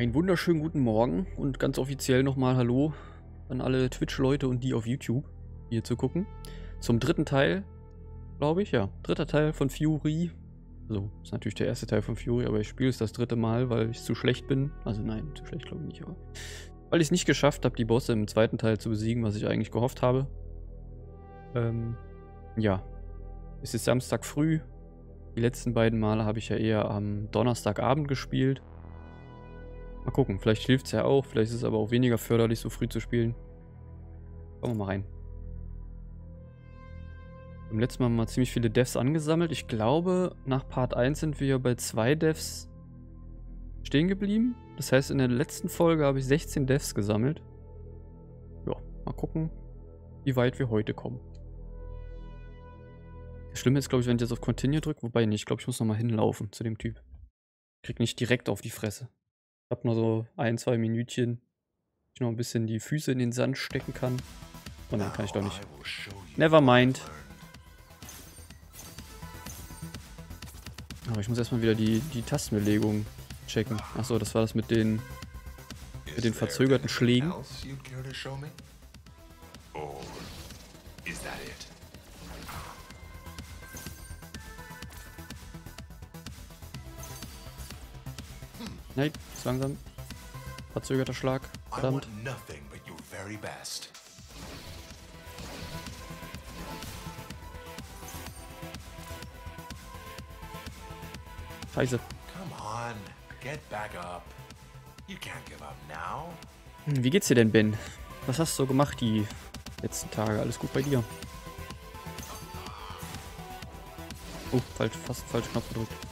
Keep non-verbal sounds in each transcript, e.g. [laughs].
Einen wunderschönen guten Morgen und ganz offiziell nochmal Hallo an alle Twitch-Leute und die auf YouTube hier zu gucken. Zum dritten Teil, glaube ich, ja. Dritter Teil von Fury. Also, ist natürlich der erste Teil von Fury, aber ich spiele es das dritte Mal, weil ich zu schlecht bin. Also nein, zu schlecht glaube ich nicht, aber... Weil ich es nicht geschafft habe, die Bosse im zweiten Teil zu besiegen, was ich eigentlich gehofft habe. Ähm, ja. Es ist Samstag früh. Die letzten beiden Male habe ich ja eher am Donnerstagabend gespielt. Mal gucken, vielleicht hilft es ja auch, vielleicht ist es aber auch weniger förderlich, so früh zu spielen. Schauen wir mal rein. Beim letzten Mal haben wir ziemlich viele Devs angesammelt. Ich glaube, nach Part 1 sind wir bei zwei Devs stehen geblieben. Das heißt, in der letzten Folge habe ich 16 Devs gesammelt. Ja, mal gucken, wie weit wir heute kommen. Das Schlimme ist, glaube ich, wenn ich jetzt auf Continue drücke. Wobei nicht, ich glaube, ich muss nochmal hinlaufen zu dem Typ. Krieg nicht direkt auf die Fresse. Habe nur so ein, zwei Minütchen, ich noch ein bisschen die Füße in den Sand stecken kann. Und dann kann ich doch nicht. Never mind. Aber ich muss erstmal wieder die, die Tastenbelegung checken. Achso, das war das mit den mit den verzögerten Schlägen. Nein, ist langsam. Verzögerter Schlag. Verdammt. Scheiße. Hm, wie geht's dir denn, Ben? Was hast du so gemacht die letzten Tage? Alles gut bei dir? Oh, falsch, fast falsch Knopf gedrückt.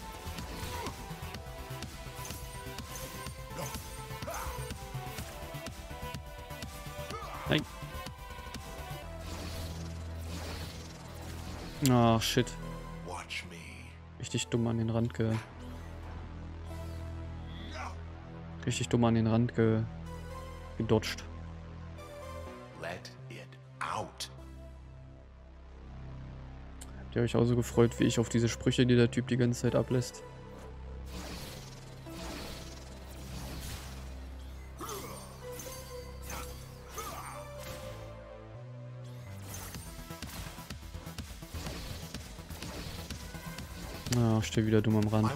Ach, oh, shit. Richtig dumm an den Rand ge... Richtig dumm an den Rand ge... gedodged. Let it out. Habt ihr euch auch so gefreut, wie ich auf diese Sprüche, die der Typ die ganze Zeit ablässt? Stehe wieder dumm am Rand.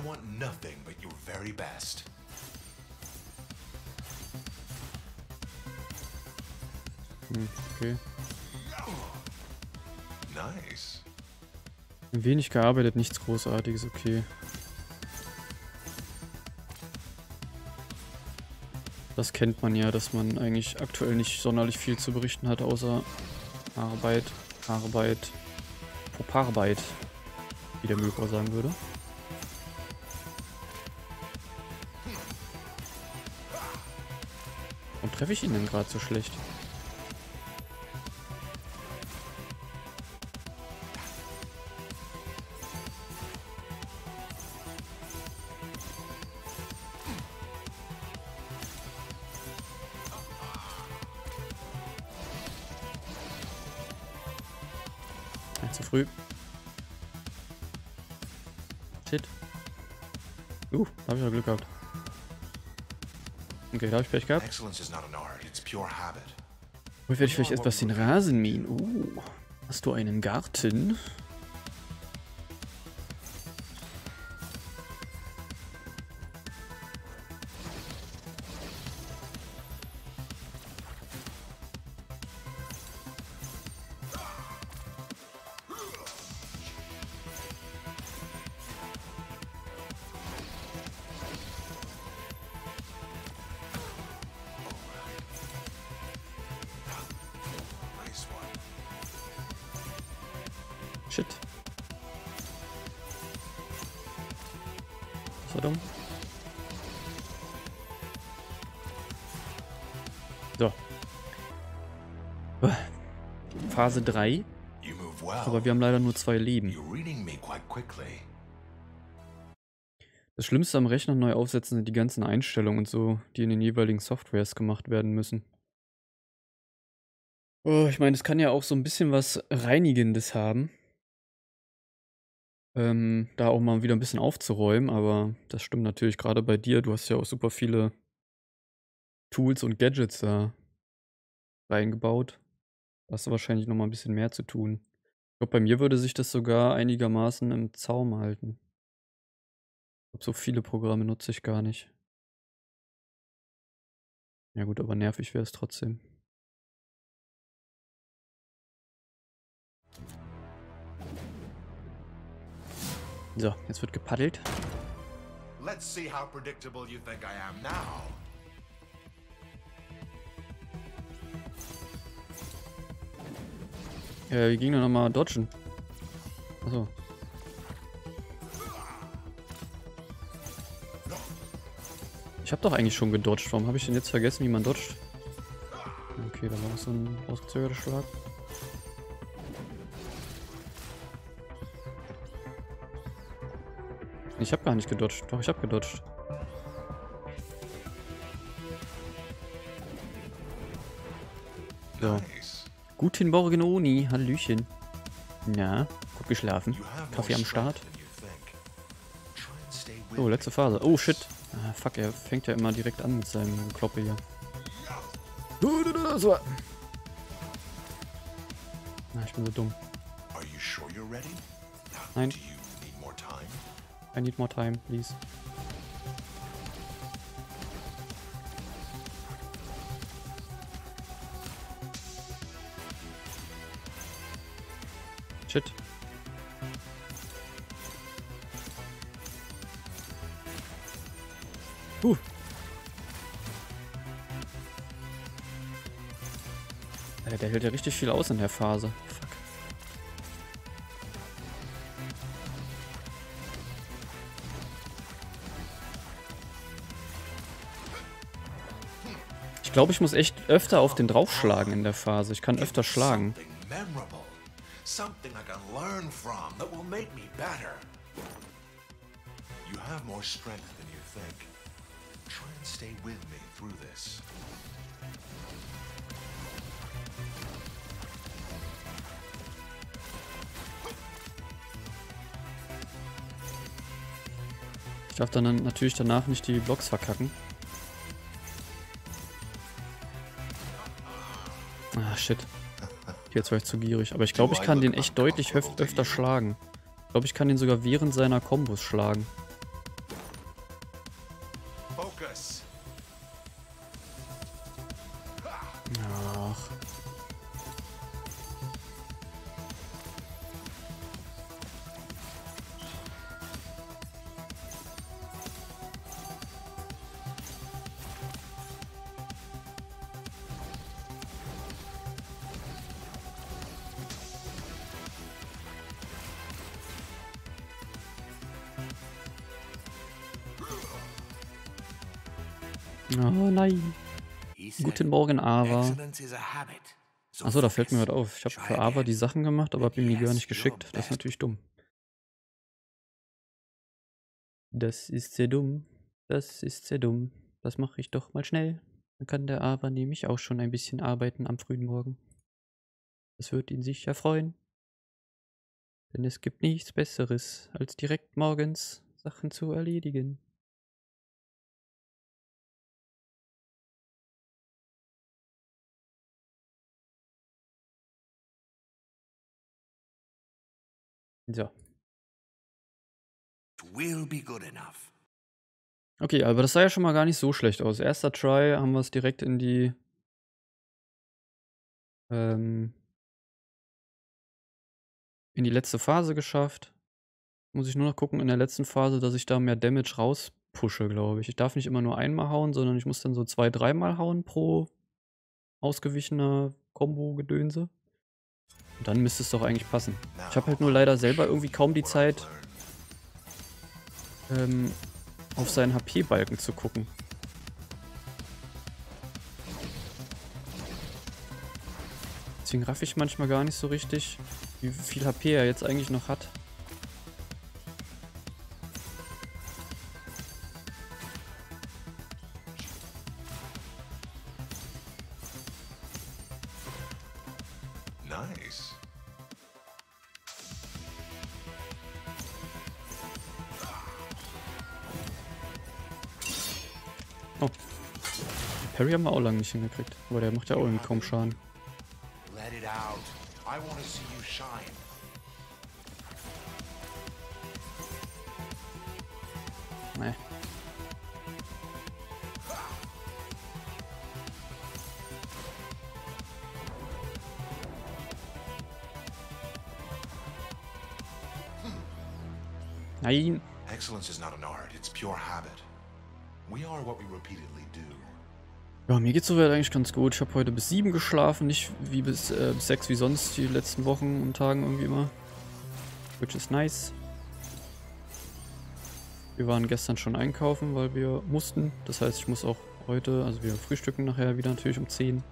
Hm, okay. Nice. Wenig gearbeitet, nichts Großartiges, okay. Das kennt man ja, dass man eigentlich aktuell nicht sonderlich viel zu berichten hat, außer Arbeit, Arbeit, Poparbeit wie der Möber sagen würde. Treffe ich ihn denn gerade so schlecht? Da habe ich Pech gehabt. Wo werde ich vielleicht etwas den Rasen mähen? Uh, hast du einen Garten? Phase 3. Aber wir haben leider nur zwei Leben. Das Schlimmste am Rechner neu aufsetzen sind die ganzen Einstellungen und so, die in den jeweiligen Softwares gemacht werden müssen. Oh, ich meine, es kann ja auch so ein bisschen was Reinigendes haben ähm, da auch mal wieder ein bisschen aufzuräumen, aber das stimmt natürlich gerade bei dir. Du hast ja auch super viele Tools und Gadgets da reingebaut. Hast du wahrscheinlich noch mal ein bisschen mehr zu tun. Ich glaube, bei mir würde sich das sogar einigermaßen im Zaum halten. Ich glaube, so viele Programme nutze ich gar nicht. Ja gut, aber nervig wäre es trotzdem. So, jetzt wird gepaddelt. Let's see how predictable you think I am now. Ja, wie ging denn nochmal dodgen? Achso. Ich habe doch eigentlich schon gedodged. Warum habe ich denn jetzt vergessen, wie man dodgt? Okay, da war so ein ausgezögerter Schlag. Ich habe gar nicht gedodged. Doch, ich habe gedodged. So. Guten Morgen, Oni. Hallöchen. Na, gut geschlafen. Kaffee am Start. Oh, letzte Phase. Oh, shit. Ah, fuck, er fängt ja immer direkt an mit seinem Kloppe hier. So. Ah, ich bin so dumm. Nein. I need more time, please. Shit. Uh. Der hält ja richtig viel aus in der Phase. Ich glaube, ich muss echt öfter auf den draufschlagen in der Phase. Ich kann öfter schlagen. Something I can learn from that will make me better. You have more strength than you think. Try and stay with me through this. Ich darf dann natürlich danach nicht die Blocks verkacken. Ah, shit. Jetzt war ich zu gierig. Aber ich glaube, ich kann den echt deutlich öfter schlagen. Ich glaube, ich kann den sogar während seiner Kombos schlagen. Oh nein. Guten Morgen, Ava. Achso, da fällt mir halt auf. Ich habe für Ava die Sachen gemacht, aber habe ihm die gar nicht geschickt. Das ist natürlich dumm. Das ist sehr dumm. Das ist sehr dumm. Das mache ich doch mal schnell. Dann kann der Ava nämlich auch schon ein bisschen arbeiten am frühen Morgen. Das wird ihn sicher freuen. Denn es gibt nichts Besseres, als direkt morgens Sachen zu erledigen. So. Okay, aber das sah ja schon mal gar nicht so schlecht aus. Erster Try haben wir es direkt in die ähm, in die letzte Phase geschafft. Muss ich nur noch gucken in der letzten Phase, dass ich da mehr Damage rauspushe, glaube ich. Ich darf nicht immer nur einmal hauen, sondern ich muss dann so zwei, dreimal hauen pro ausgewichener Combo-Gedönse. Und dann müsste es doch eigentlich passen. Ich habe halt nur leider selber irgendwie kaum die Zeit, ähm, auf seinen HP-Balken zu gucken. Deswegen raff ich manchmal gar nicht so richtig, wie viel HP er jetzt eigentlich noch hat. Perry haben wir auch lange nicht hingekriegt. Aber der macht ja auch irgendwie kaum Schaden. Let it out. I want to see you shine. Nee. Nein. Excellence is not an art, it's pure habit. We are what we repeatedly do. Ja, mir geht's soweit eigentlich ganz gut. Ich habe heute bis 7 geschlafen, nicht wie bis, äh, bis 6 wie sonst die letzten Wochen und Tagen irgendwie immer. Which is nice. Wir waren gestern schon einkaufen, weil wir mussten. Das heißt, ich muss auch heute, also wir frühstücken nachher wieder natürlich um 10.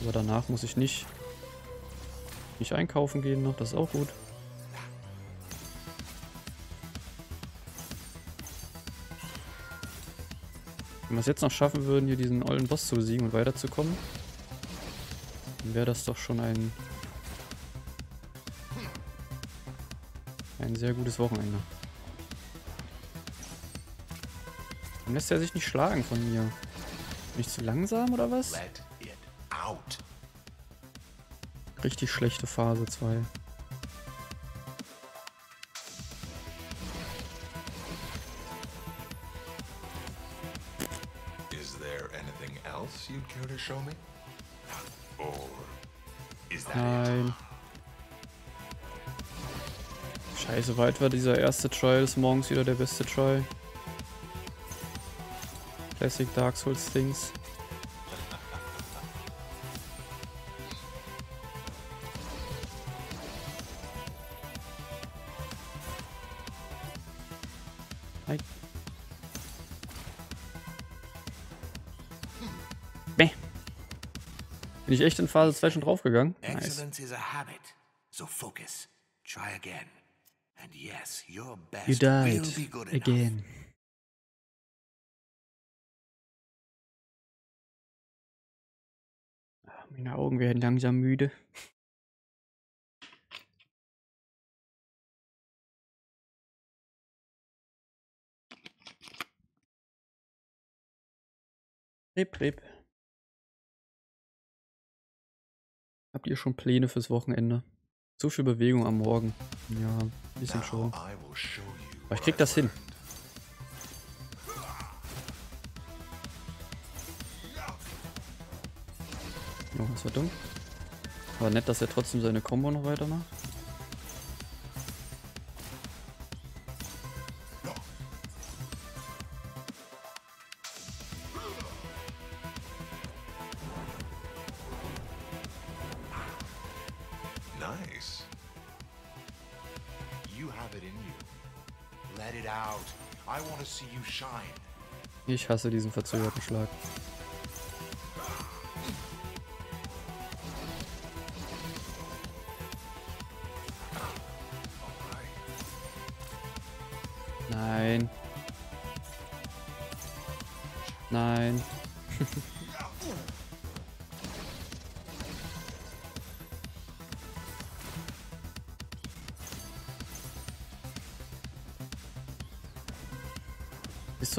Aber danach muss ich nicht, nicht einkaufen gehen noch, das ist auch gut. Wenn wir es jetzt noch schaffen würden, hier diesen ollen Boss zu besiegen und weiterzukommen, dann wäre das doch schon ein ein sehr gutes Wochenende. Warum lässt er sich nicht schlagen von mir? Bin ich zu langsam oder was? Richtig schlechte Phase 2. Scheiße, weit war dieser erste Try des Morgens wieder der beste Try. Classic Dark Souls Things. Nein. Bäh. Bin ich echt in Phase 2 schon draufgegangen? Nice. Excellence is a habit. So focus. Try again. Yes, your best You died again. Ah, Meine Augen werden langsam müde. Rip, rip. Habt ihr schon Pläne fürs Wochenende? So viel Bewegung am Morgen. Ja, bisschen schon. Aber ich krieg das hin. Oh, das war dumm. Aber nett, dass er trotzdem seine Combo noch weitermacht. Ich hasse diesen verzögerten Schlag.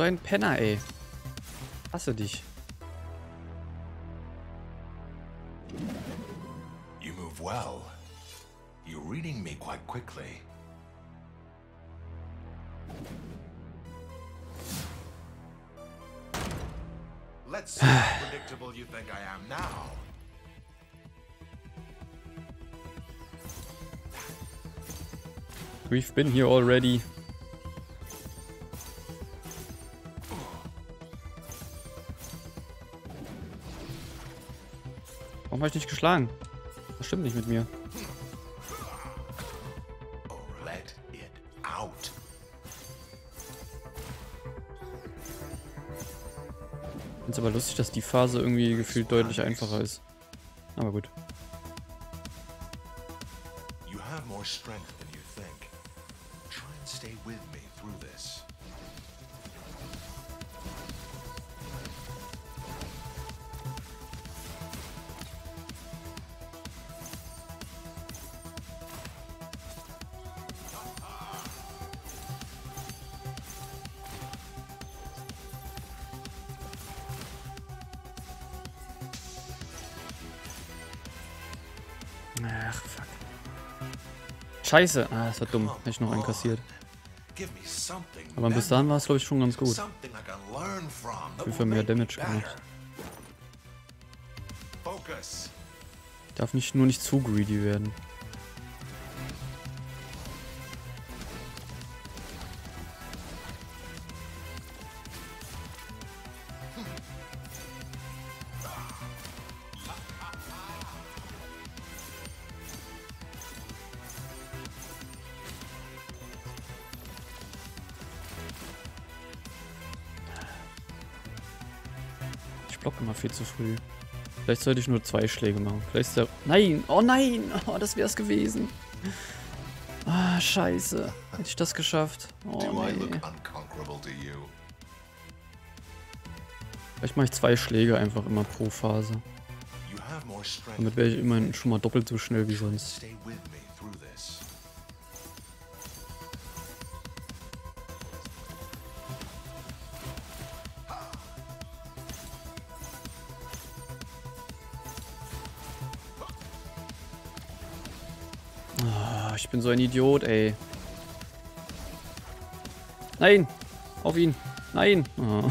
Ein Penner, ey. Hasse dich. You move well. You're reading me quite quickly. Let's see how [sighs] predictable you think I am now. We've been here already. Habe ich nicht geschlagen? Das stimmt nicht mit mir. Let it out. Ich finde es aber lustig, dass die Phase irgendwie gefühlt deutlich einfacher ist. Aber gut. Scheiße. Ah, das war dumm. Hätte ich noch einen kassiert. Aber bis dahin war es, glaube ich, schon ganz gut. Will Fall mehr Damage gemacht. Focus. Darf nicht nur nicht zu greedy werden. Viel zu früh. Vielleicht sollte ich nur zwei Schläge machen. Vielleicht ist der. Nein! Oh nein! [laughs] Oh, das wär's gewesen. Ah, scheiße. Hätte ich das geschafft? Oh nee. Vielleicht mache ich zwei Schläge einfach immer pro Phase. Damit wäre ich immerhin schon mal doppelt so schnell wie sonst. So ein Idiot, ey. Nein! Auf ihn! Nein! Oh.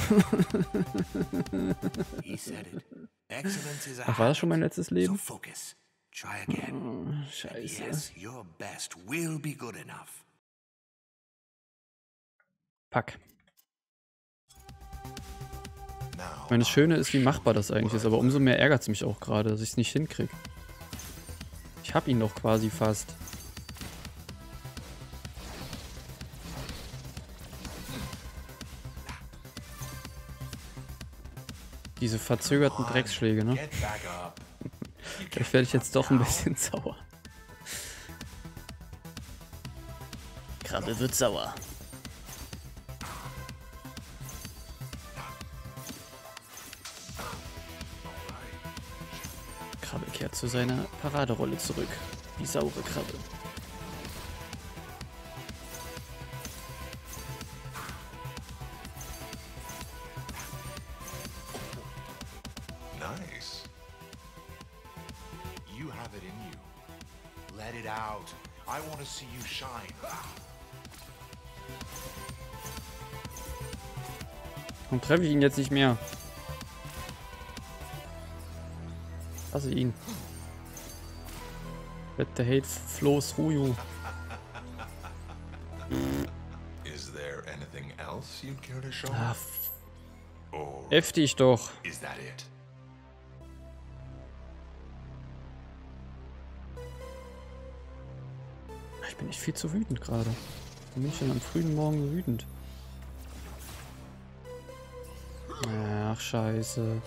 Ach, war das schon mein letztes Leben? Oh, scheiße. Pack. Ich meine, das Schöne ist, wie machbar das eigentlich ist, aber umso mehr ärgert es mich auch gerade, dass ich es nicht hinkriege. Ich hab ihn doch quasi fast. Diese verzögerten Drecksschläge, ne? Vielleicht [laughs] werde ich jetzt doch ein bisschen sauer. Krabbe wird sauer. Krabbe kehrt zu seiner Paraderolle zurück. Die saure Krabbe. Treffe ich ihn jetzt nicht mehr? Hasse ihn. Let the hate flow through you. Is there anything else you'd care to show Ah, f- dich doch. is that it? Ich bin echt viel zu wütend gerade. Warum bin ich denn am frühen Morgen so wütend? Ach, scheiße.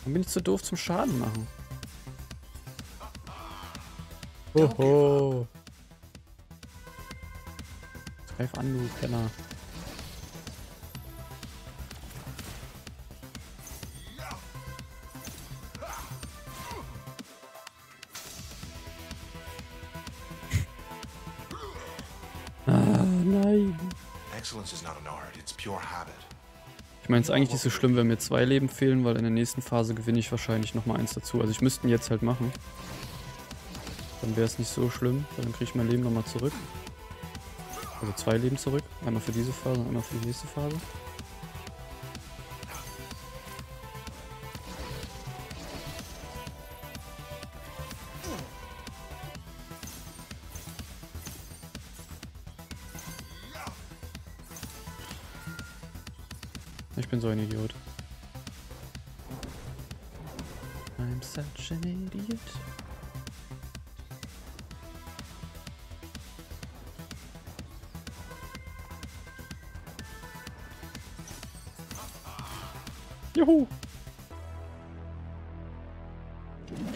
Warum bin ich zu doof zum Schaden machen? Hoho. Greif an, du Penner. Ich meine, es ist eigentlich nicht so schlimm, wenn mir zwei Leben fehlen, weil in der nächsten Phase gewinne ich wahrscheinlich nochmal eins dazu. Also ich müsste ihn jetzt halt machen. Dann wäre es nicht so schlimm, weil dann kriege ich mein Leben nochmal zurück. Also zwei Leben zurück. Einmal für diese Phase und einmal für die nächste Phase.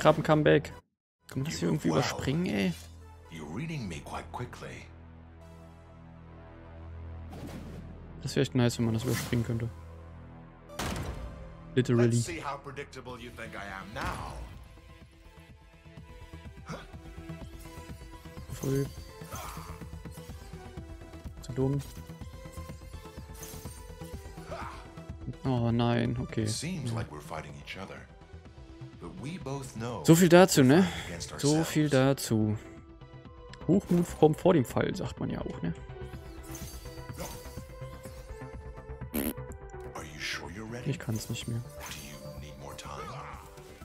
Krabben come back. Kann man das hier irgendwie überspringen, ey? Das wäre echt nice, wenn man das überspringen könnte. Literally. Früh. Zu dumm. Oh nein, okay. Seems like we're fighting each other. So viel dazu, ne? So viel dazu. Hochmut kommt vor dem Fall, sagt man ja auch, ne? Ich kann es nicht mehr.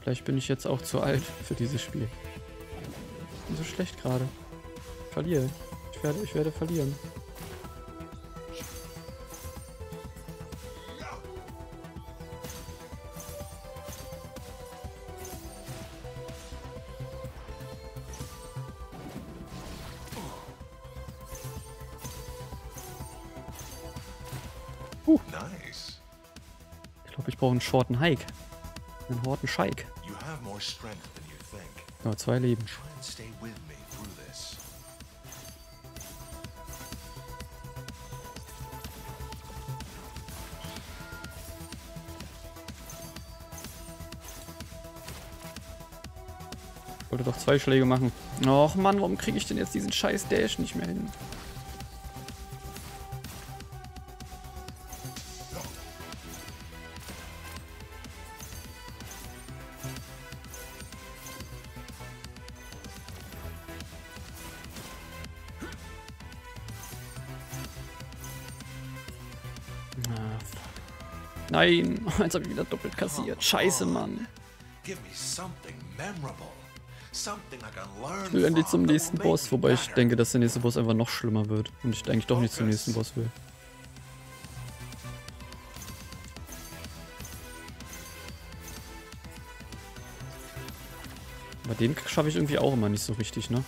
Vielleicht bin ich jetzt auch zu alt für dieses Spiel. Ich bin so schlecht gerade. Verliere. Ich werde, ich werde verlieren. Brauche einen shorten Hike. Einen horten Scheik. Nur zwei Leben. Ich wollte doch zwei Schläge machen. Och Mann, warum kriege ich denn jetzt diesen scheiß Dash nicht mehr hin? Nein, jetzt habe ich wieder doppelt kassiert. Scheiße, Mann. Can learn Ich will endlich zum nächsten Boss, wobei ich denke, dass der nächste Boss einfach noch schlimmer wird. Und ich eigentlich doch nicht zum nächsten Boss will. Aber den schaffe ich irgendwie auch immer nicht so richtig, ne?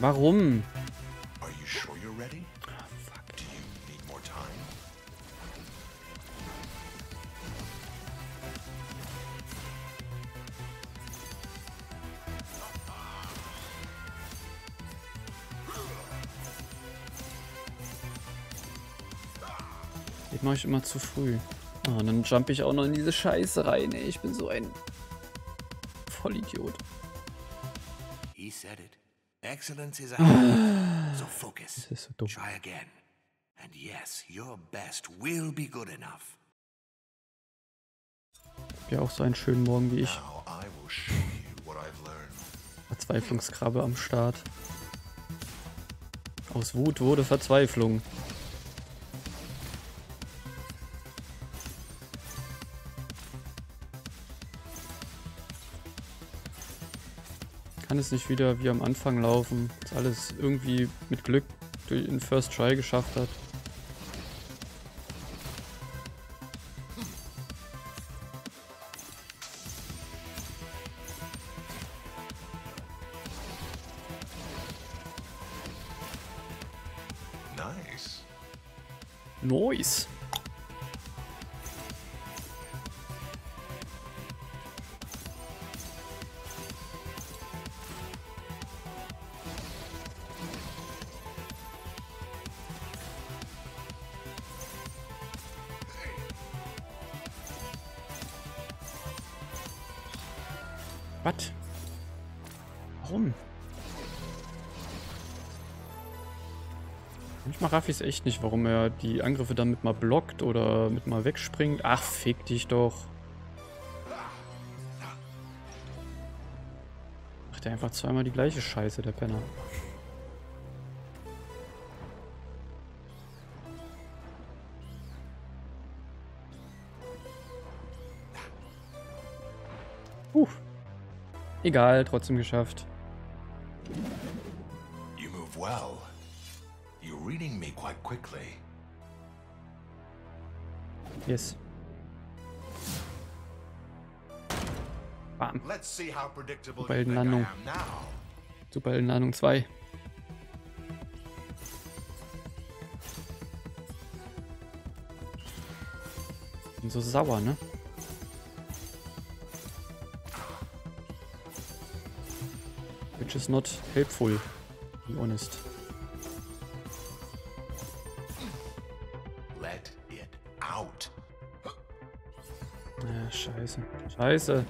Warum? Ich immer zu früh. Oh, und dann jump ich auch noch in diese Scheiße rein, ey. Ich bin so ein Vollidiot. He said it. Excellence is So focus. Das ist so dumm. Try again. And yes, your best will be good enough. Ja, auch so einen schönen Morgen wie ich. Verzweiflungskrabbe am Start. Aus Wut wurde Verzweiflung. Es nicht wieder wie am Anfang laufen, dass alles irgendwie mit Glück den First Try geschafft hat. Manchmal raff ich es echt nicht, warum er die Angriffe damit mal blockt oder mit mal wegspringt. Ach, fick dich doch. Macht er einfach zweimal die gleiche Scheiße, der Penner. Puh. Egal, trotzdem geschafft. Yes. Bam. Superheldenlandung. Superheldenlandung 2. Bin so sauer, ne? Which is not helpful, to be honest. Scheiße.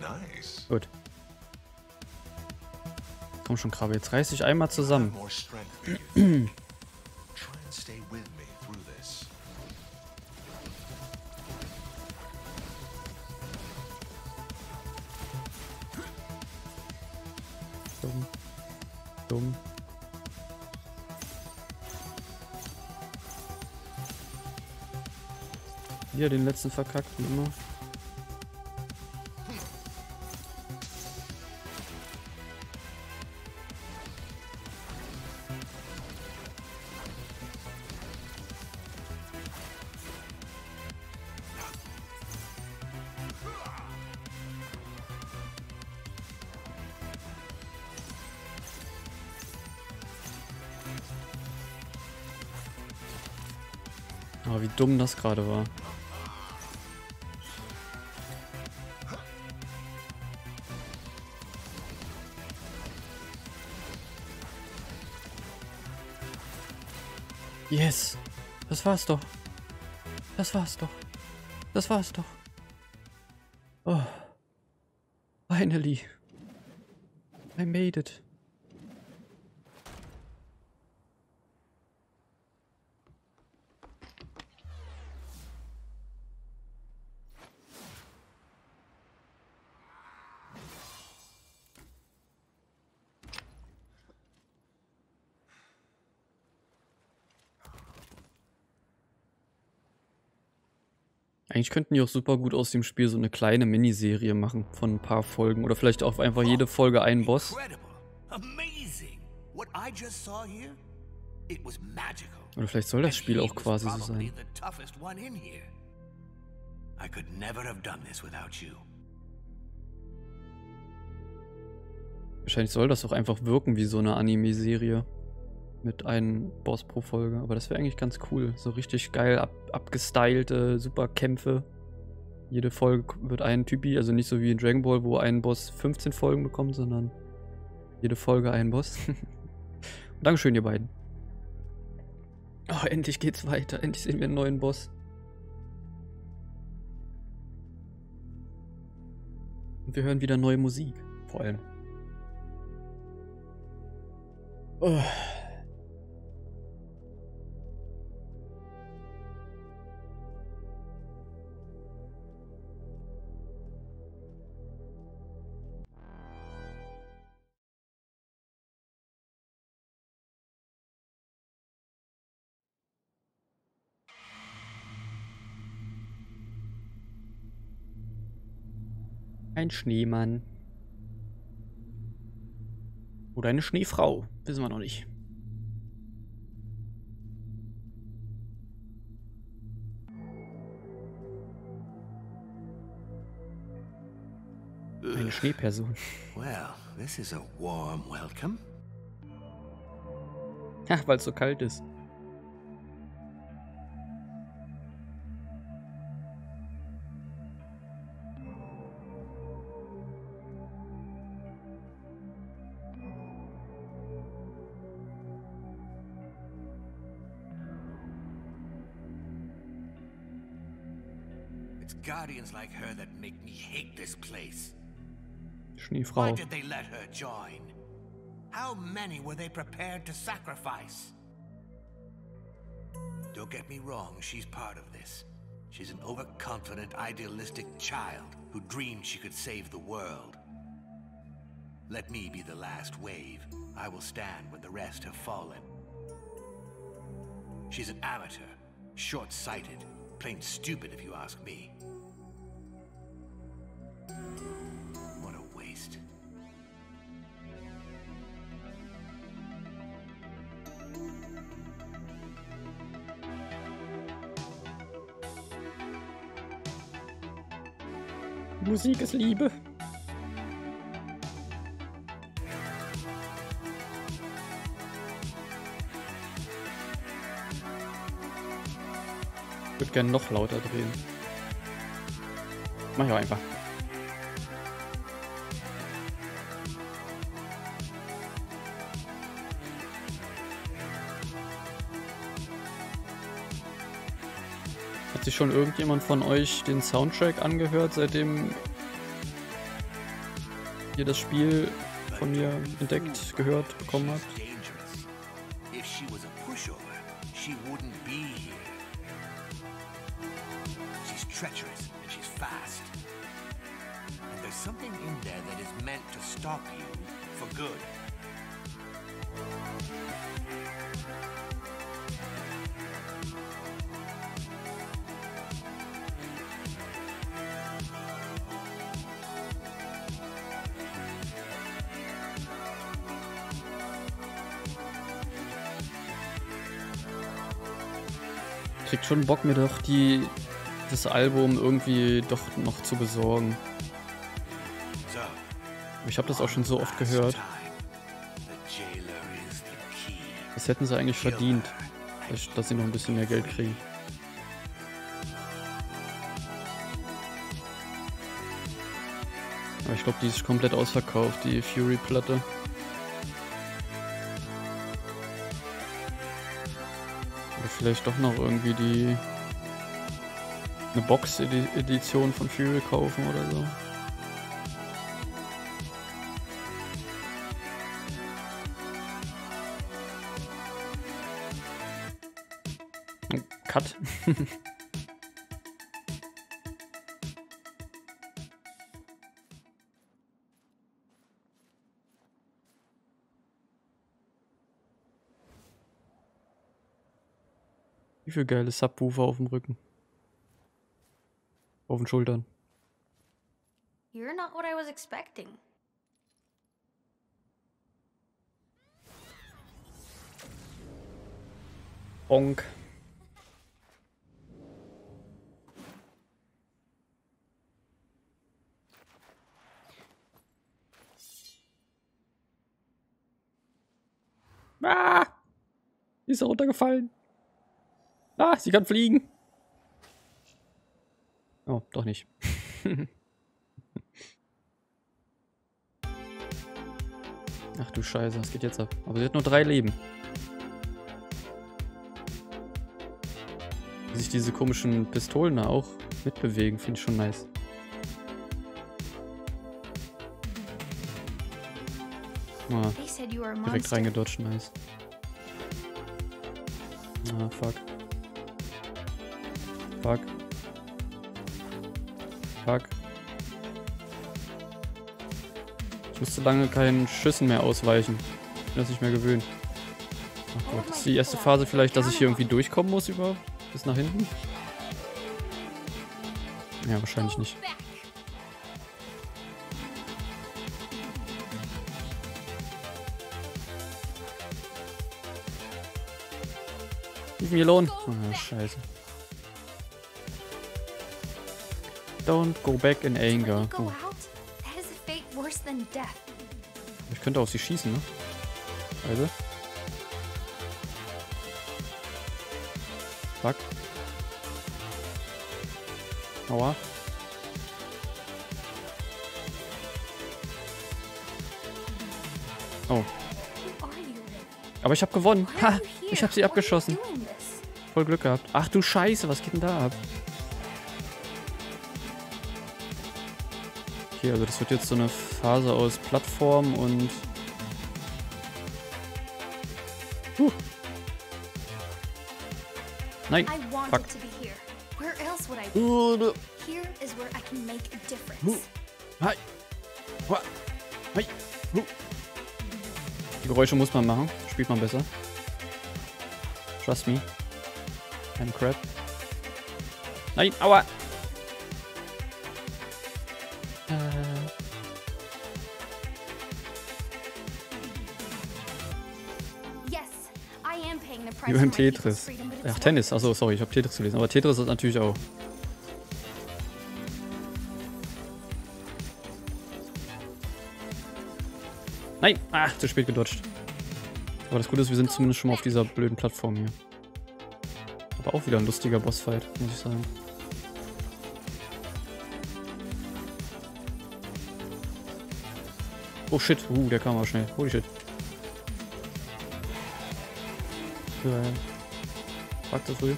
Nice. Gut. Komm schon, Krabbe, jetzt reiß dich einmal zusammen. [clears throat] Letzten verkackt, wie immer. Aber wie dumm das gerade war. Yes. Das war's doch. Das war's doch. Das war's doch. Oh. Finally. I made it. Eigentlich könnten die auch super gut aus dem Spiel so eine kleine Miniserie machen von ein paar Folgen oder vielleicht auch einfach jede Folge einen Boss. Oder vielleicht soll das Spiel auch quasi so sein. I could never have done this without you. Wahrscheinlich soll das auch einfach wirken wie so eine Anime-Serie. Mit einem Boss pro Folge. Aber das wäre eigentlich ganz cool. So richtig geil ab abgestylte, super Kämpfe. Jede Folge wird ein Typi, also nicht so wie in Dragon Ball, wo ein Boss 15 Folgen bekommt, sondern jede Folge ein Boss. [laughs] Dankeschön, ihr beiden. Oh, endlich geht's weiter. Endlich sehen wir einen neuen Boss. Und wir hören wieder neue Musik. Vor allem. Oh. Ein Schneemann. Oder eine Schneefrau. Wissen wir noch nicht. Eine Schneeperson. Well, this is a warm welcome. Ja, weil es so kalt ist. It's like her that make me hate this place. Why did they let her join? How many were they prepared to sacrifice? Don't get me wrong, she's part of this. She's an overconfident, idealistic child who dreamed she could save the world. Let me be the last wave. I will stand when the rest have fallen. She's an amateur, short sighted, plain stupid if you ask me. Musik ist Liebe. Ich würde gerne noch lauter drehen. Mach ich auch einfach. Schon irgendjemand von euch den Soundtrack angehört, seitdem ihr das Spiel von mir entdeckt, gehört, bekommen habt. Schon Bock, mir doch die das Album irgendwie doch noch zu besorgen. Ich habe das auch schon so oft gehört. Das hätten sie eigentlich verdient, dass- dass sie noch ein bisschen mehr Geld kriegen. Aber ich glaube, die ist komplett ausverkauft, die Fury-Platte. Vielleicht doch noch irgendwie die eine Box-Edition von Fury kaufen oder so. Cut. [laughs] Viel geile Subwoofer auf dem Rücken. Auf den Schultern. You're not what I was expecting. Bonk. Ah! Die ist runtergefallen. Ah, sie kann fliegen. Oh, doch nicht. [laughs] Ach du Scheiße, was geht jetzt ab? Aber sie hat nur drei Leben. Wie sich diese komischen Pistolen da auch mitbewegen, finde ich schon nice. Ah, direkt reingedodged, nice. Ah, fuck. Fuck. Fuck. Ich musste lange keinen Schüssen mehr ausweichen. Ich bin das nicht mehr gewöhnt. Ach Gott, ist die erste Phase vielleicht, dass ich hier irgendwie durchkommen muss überhaupt? Bis nach hinten? Ja, wahrscheinlich nicht. Leave me alone. Ah, scheiße. Don't go back in anger. Oh, ich könnte auf sie schießen, ne? Also. Fuck. Aua. Oh, aber ich habe gewonnen. Ha, ich habe sie abgeschossen. Voll Glück gehabt. Ach du Scheiße, was geht denn da ab? Okay, also das wird jetzt so eine Phase aus Plattform und... Huh. Nein. Fuck. to be here. Is where I can make a difference. Hi. Hua. Hi. Hu. Die Geräusche muss man machen. Spielt man besser. Trust me. I'm crap. Nein, aua. Tetris. Ach, Tennis. Achso, sorry, ich habe Tetris gelesen. Aber Tetris ist natürlich auch. Nein! Ach, zu spät gedodged. Aber das Gute ist, wir sind zumindest schon mal auf dieser blöden Plattform hier. Aber auch wieder ein lustiger Bossfight, muss ich sagen. Oh shit, uh, der kam aber schnell. Holy shit. Äh, Fuck zu früh.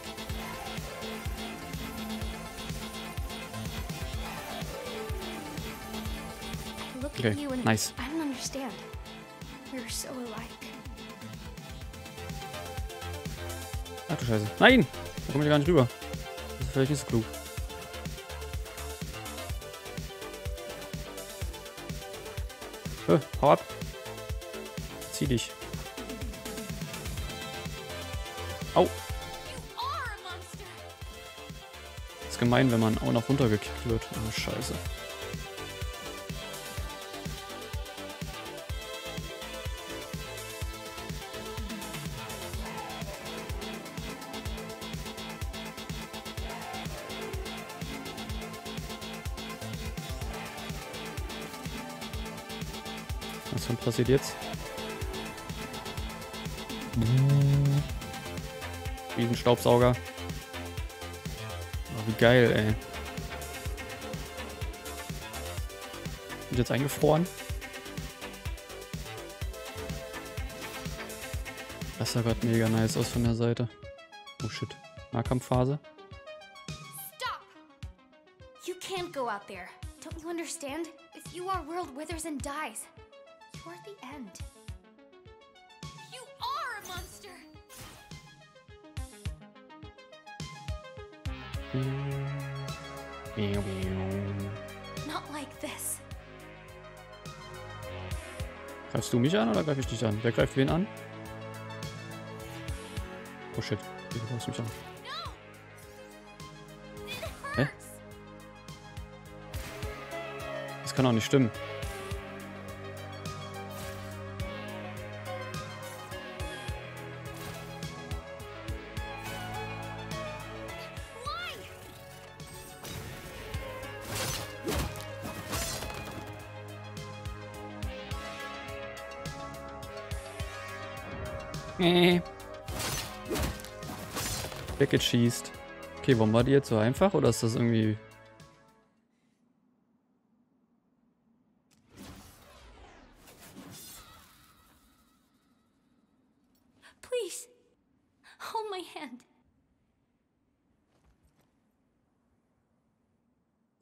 Okay, nice. I don't understand. We're so alike. Ach du Scheiße. Nein! Da komme ich gar nicht rüber. Das ist vielleicht nicht so klug. Äh, hau ab. Zieh dich. Au. Ist gemein, wenn man auch noch runtergekickt wird. Oh, scheiße. Was passiert jetzt? Riesenstaubsauger. Oh, wie geil, ey. Sind jetzt eingefroren? Das sah gerade mega nice aus von der Seite. Oh shit. Nahkampfphase. Stop! You can't go out there. Don't you understand? If you our world withers and dies, you're the end. Greifst du mich an oder greife ich dich an? Wer greift wen an? Oh shit. Du greifst mich an. Hä? Das kann auch nicht stimmen. Weggeschießt. Okay, warum war die jetzt so einfach? Oder ist das irgendwie... Please, hold my hand.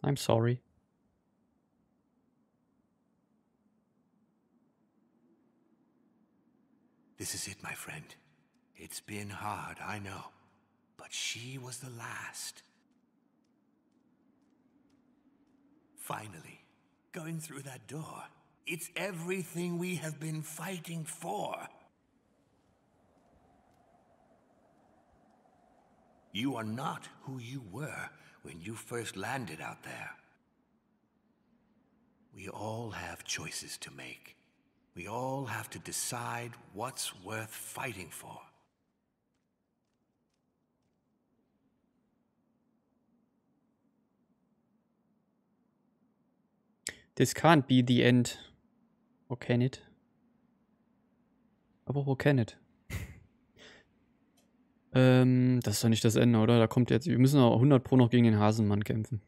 I'm sorry. This is it, my friend. It's been hard, I know. But she was the last. Finally, going through that door. It's everything we have been fighting for. You are not who you were when you first landed out there. We all have choices to make. We all have to decide what's worth fighting for. This can't be the end. Or can it? Aber wo can it? [laughs] ähm, das ist doch nicht das Ende, oder? Da kommt jetzt... Wir müssen auch 100 Pro noch gegen den Hasenmann kämpfen.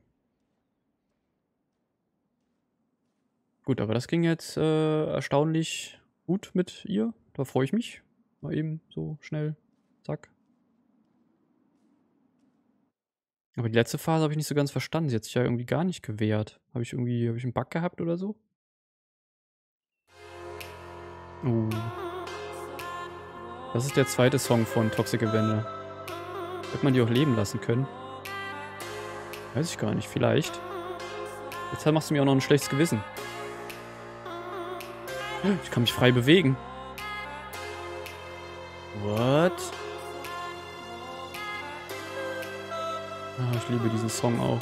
Gut, aber das ging jetzt äh, erstaunlich gut mit ihr. Da freue ich mich. Mal eben so schnell. Zack. Aber die letzte Phase habe ich nicht so ganz verstanden. Sie hat sich ja irgendwie gar nicht gewehrt. Habe ich irgendwie, habe ich einen Bug gehabt oder so? Uh. Das ist der zweite Song von Toxic Avenger. Wird man die auch leben lassen können? Weiß ich gar nicht, vielleicht. Jetzt machst du mir auch noch ein schlechtes Gewissen. Ich kann mich frei bewegen. What? Ah, ich liebe diesen Song auch.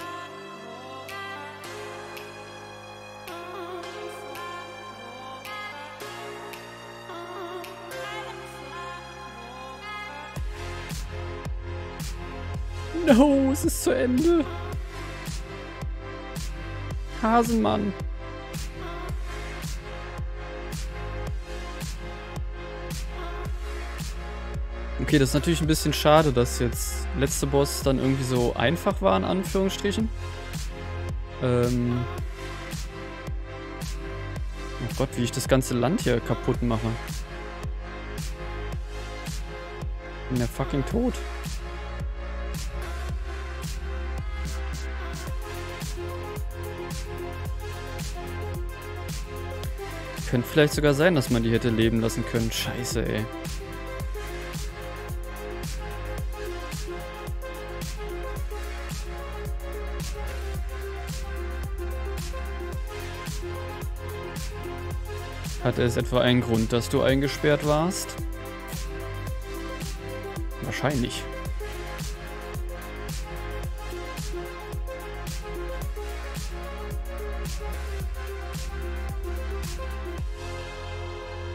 No, es ist zu Ende. Hasenmann. Okay, das ist natürlich ein bisschen schade, dass jetzt letzte Boss dann irgendwie so einfach war, in Anführungsstrichen. Ähm oh Gott, wie ich das ganze Land hier kaputt mache. Bin der fucking tot. Könnte vielleicht sogar sein, dass man die hätte leben lassen können. Scheiße, ey. Hatte es etwa einen Grund, dass du eingesperrt warst? Wahrscheinlich.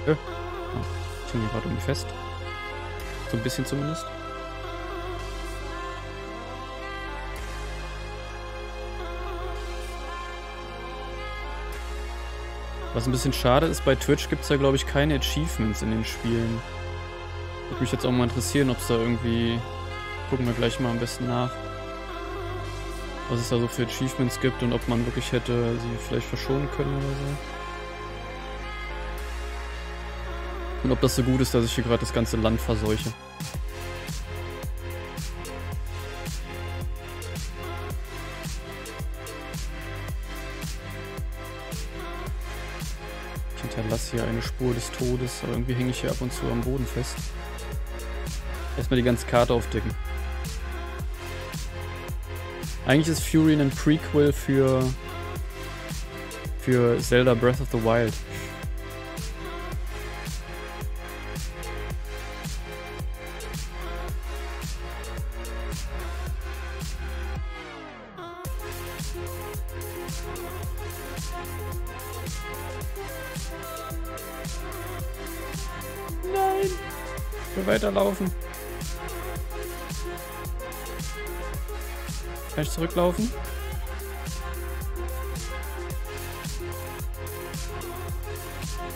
Äh. Oh, ich hänge gerade irgendwie fest. So ein bisschen zumindest. Was ein bisschen schade ist, bei Twitch gibt es ja glaube ich keine Achievements in den Spielen. Würde mich jetzt auch mal interessieren, ob es da irgendwie... Gucken wir gleich mal am besten nach. Was es da so für Achievements gibt und ob man wirklich hätte sie vielleicht verschonen können oder so. Und ob das so gut ist, dass ich hier gerade das ganze Land verseuche. Hier eine Spur des Todes, aber irgendwie hänge ich hier ab und zu am Boden fest. Erstmal die ganze Karte aufdecken. Eigentlich ist Fury ein Prequel für für Zelda Breath of the Wild. Weiterlaufen. Kann ich zurücklaufen?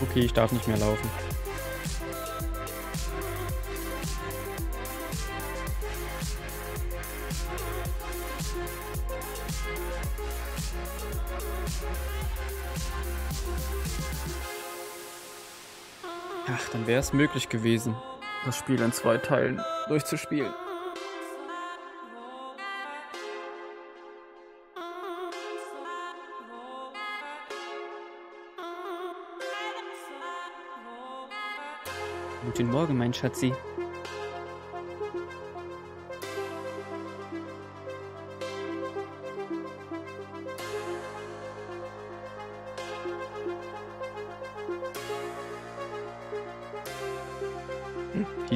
Okay, ich darf nicht mehr laufen. Ach, dann wäre es möglich gewesen, das Spiel in zwei Teilen durchzuspielen. Guten Morgen, mein Schatzi.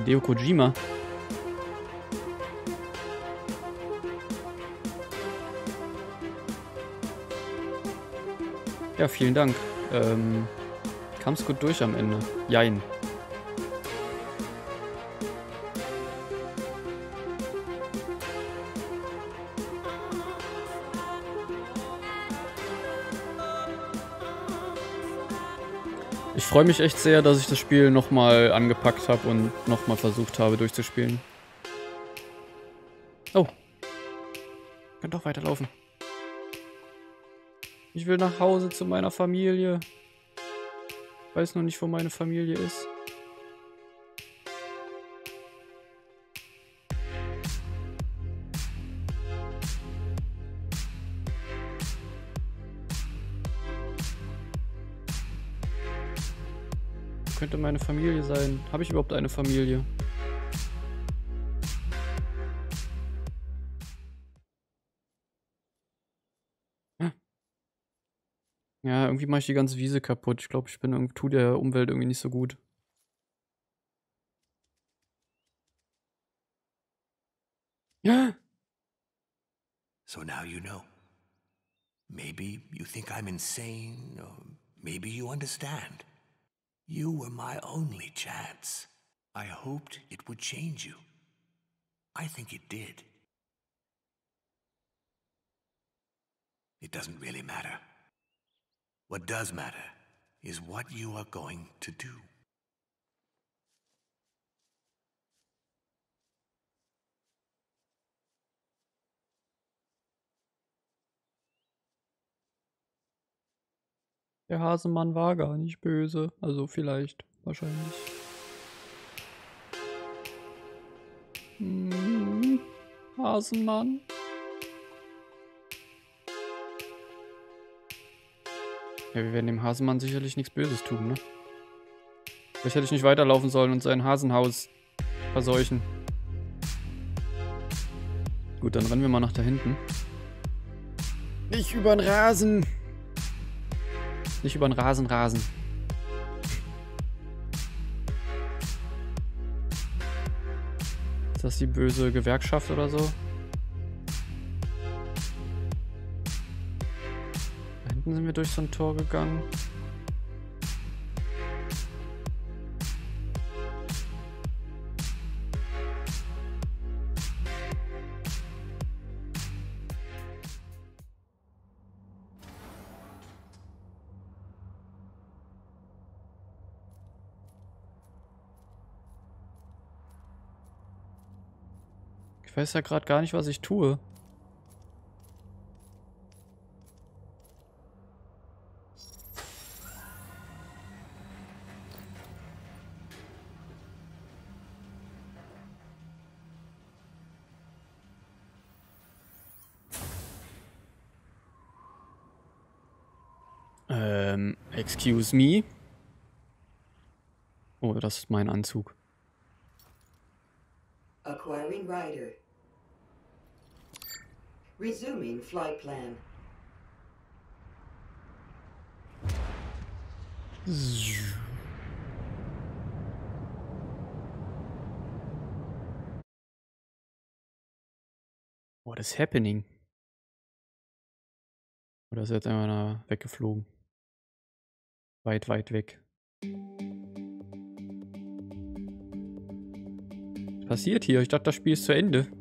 Hideo Kojima. Ja, vielen Dank. Ähm, kam's gut durch am Ende. Jein. Freue mich echt sehr, dass ich das Spiel nochmal angepackt habe und nochmal versucht habe durchzuspielen. Oh. Kann doch weiterlaufen. Ich will nach Hause zu meiner Familie. Ich weiß noch nicht, wo meine Familie ist. Meine Familie sein? Habe ich überhaupt eine Familie? Ja, irgendwie mache ich die ganze Wiese kaputt. Ich glaube, ich bin irgendwie, tu der Umwelt irgendwie nicht so gut. Ja. So now you know. Maybe you think I'm insane, or maybe you understand. You were my only chance. I hoped it would change you. I think it did. It doesn't really matter. What does matter is what you are going to do. Der Hasemann war gar nicht böse. Also vielleicht, wahrscheinlich. Hm, Hasenmann. Ja, wir werden dem Hasenmann sicherlich nichts Böses tun, ne? Vielleicht hätte ich nicht weiterlaufen sollen und sein Hasenhaus verseuchen. Gut, dann rennen wir mal nach da hinten. Nicht über den Rasen! Nicht über den Rasen rasen. Ist das die böse Gewerkschaft oder so? Da hinten sind wir durch so ein Tor gegangen. Weiß ja gerade gar nicht, was ich tue. Ähm, excuse me. Oh, das ist mein Anzug. Acquiring rider. Resuming flight plan. What is happening? Oder ist er jetzt da weggeflogen? Weit, weit weg. Was passiert hier? Ich dachte, das Spiel ist zu Ende.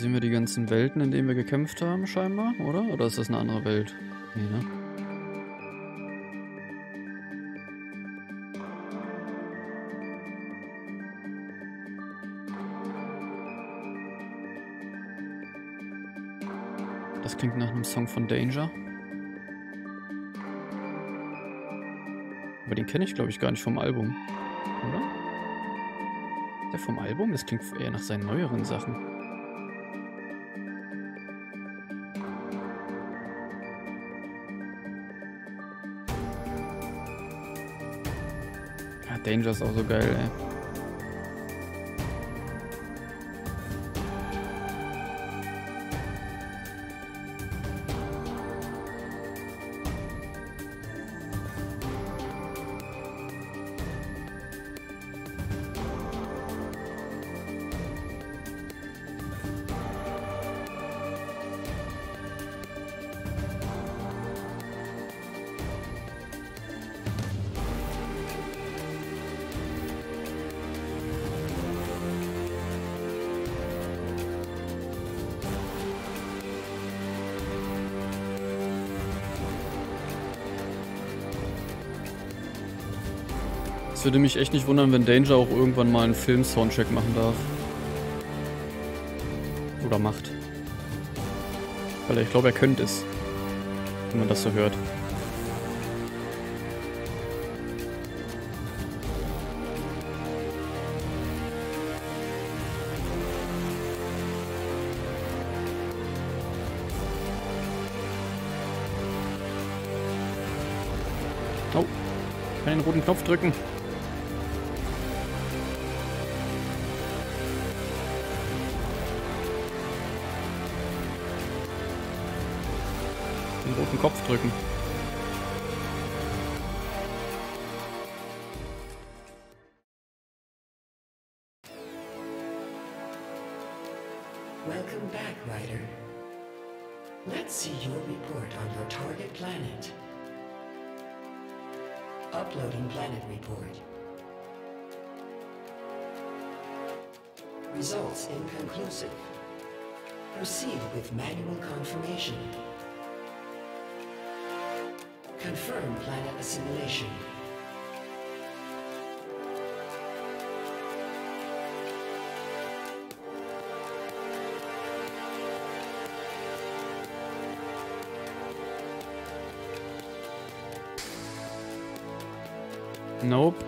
Sehen wir die ganzen Welten, in denen wir gekämpft haben, scheinbar, oder? Oder ist das eine andere Welt? Nee, ne? Das klingt nach einem Song von Danger. Aber den kenne ich, glaube ich, gar nicht vom Album. Oder? Der vom Album? Das klingt eher nach seinen neueren Sachen. Danger ist auch so geil, ey. Es würde mich echt nicht wundern, wenn Danger auch irgendwann mal einen Film-Soundcheck machen darf. Oder macht. Weil ich glaube, er könnte es. Wenn man das so hört. Oh, den roten Knopf drücken. Den Kopf drücken. Welcome back, Ryder. Let's see your report on your target planet. Uploading planet report. Results inconclusive. Proceed with manual confirmation. Confirm planet assimilation. Nope.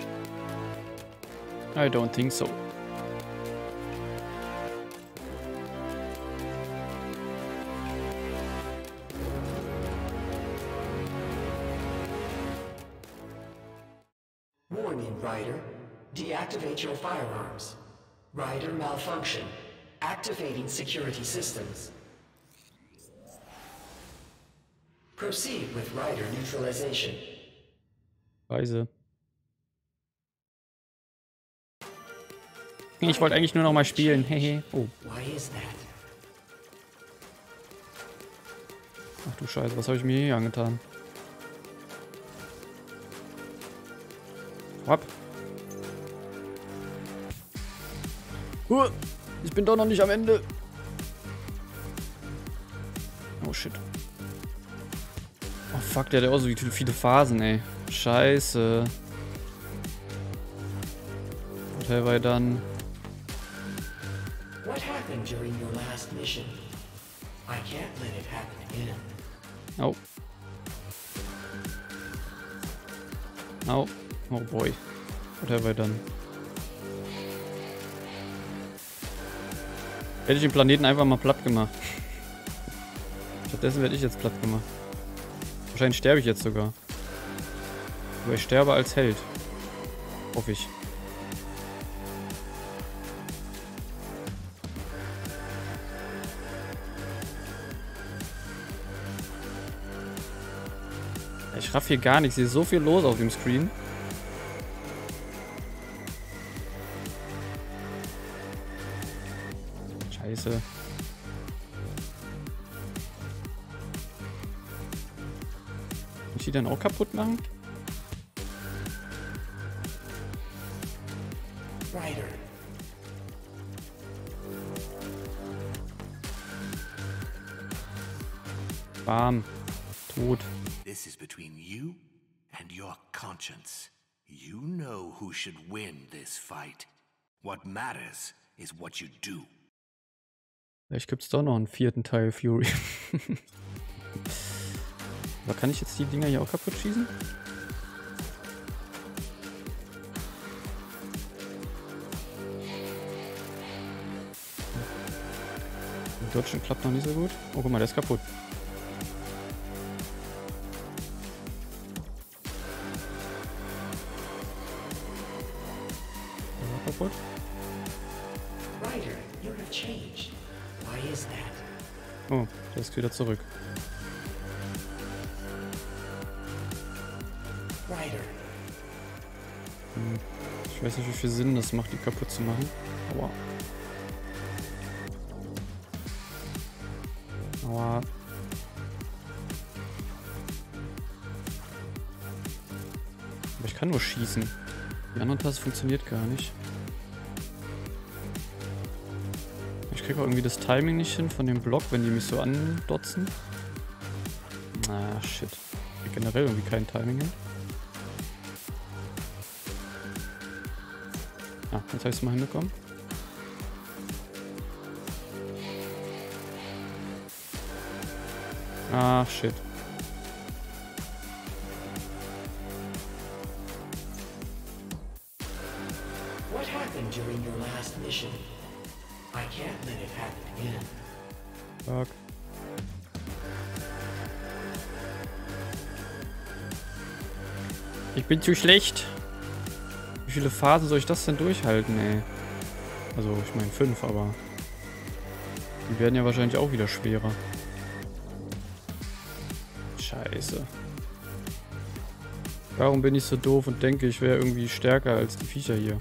I don't think so. Malfunction. Activating security systems. Proceed with Ryder neutralization. Weise. Ich wollte eigentlich nur noch mal spielen. Hehe. Oh. Why is that? Ach du Scheiße, was habe ich mir hier angetan? Hau Ich bin doch noch nicht am Ende. Oh shit. Oh fuck, der hat ja auch so viele viele Phasen, ey. Scheiße. Whatever dann. What happened during your last mission? Hätte ich den Planeten einfach mal platt gemacht. Stattdessen werde ich jetzt platt gemacht. Wahrscheinlich sterbe ich jetzt sogar. Aber ich sterbe als Held. Hoffe ich. Ich raff hier gar nichts. Hier ist so viel los auf dem Screen. Die dann auch kaputt machen? Ryder, Bam. Tot. This is between you and your conscience. You know who should win this fight. What matters is what you do. Vielleicht gibt es doch noch einen vierten Teil Fury. [laughs] Aber kann ich jetzt die Dinger hier auch kaputt schießen? Dodgen klappt noch nicht so gut. Oh, guck mal, der ist kaputt. Kaputt. Oh, der ist wieder zurück. Weiß nicht, wie viel Sinn das macht, die kaputt zu machen. Aua. Aua. Aber ich kann nur schießen. Die andere Taste funktioniert gar nicht. Ich kriege irgendwie das Timing nicht hin von dem Block, wenn die mich so andotzen. Na, shit. Ich generell irgendwie kein Timing hin. Jetzt habe ich es mal hinbekommen. Ah, shit. what happened during your last mission? I can't let it happen again. Fuck. Ich bin zu schlecht. Wie viele Phasen soll ich das denn durchhalten, ey? Also, ich meine fünf, aber... Die werden ja wahrscheinlich auch wieder schwerer. Scheiße. Warum bin ich so doof und denke, ich wäre irgendwie stärker als die Viecher hier?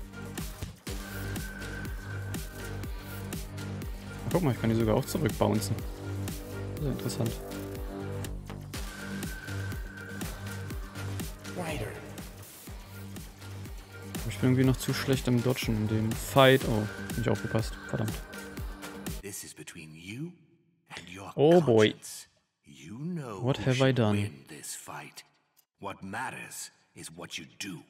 Guck mal, ich kann die sogar auch zurückbouncen. Das ist ja interessant. Bin irgendwie noch zu schlecht im Dodgen in dem Fight. Oh, bin ich aufgepasst. Verdammt. This is between you and your Oh, boy. You know What have I done? What matters is what you do.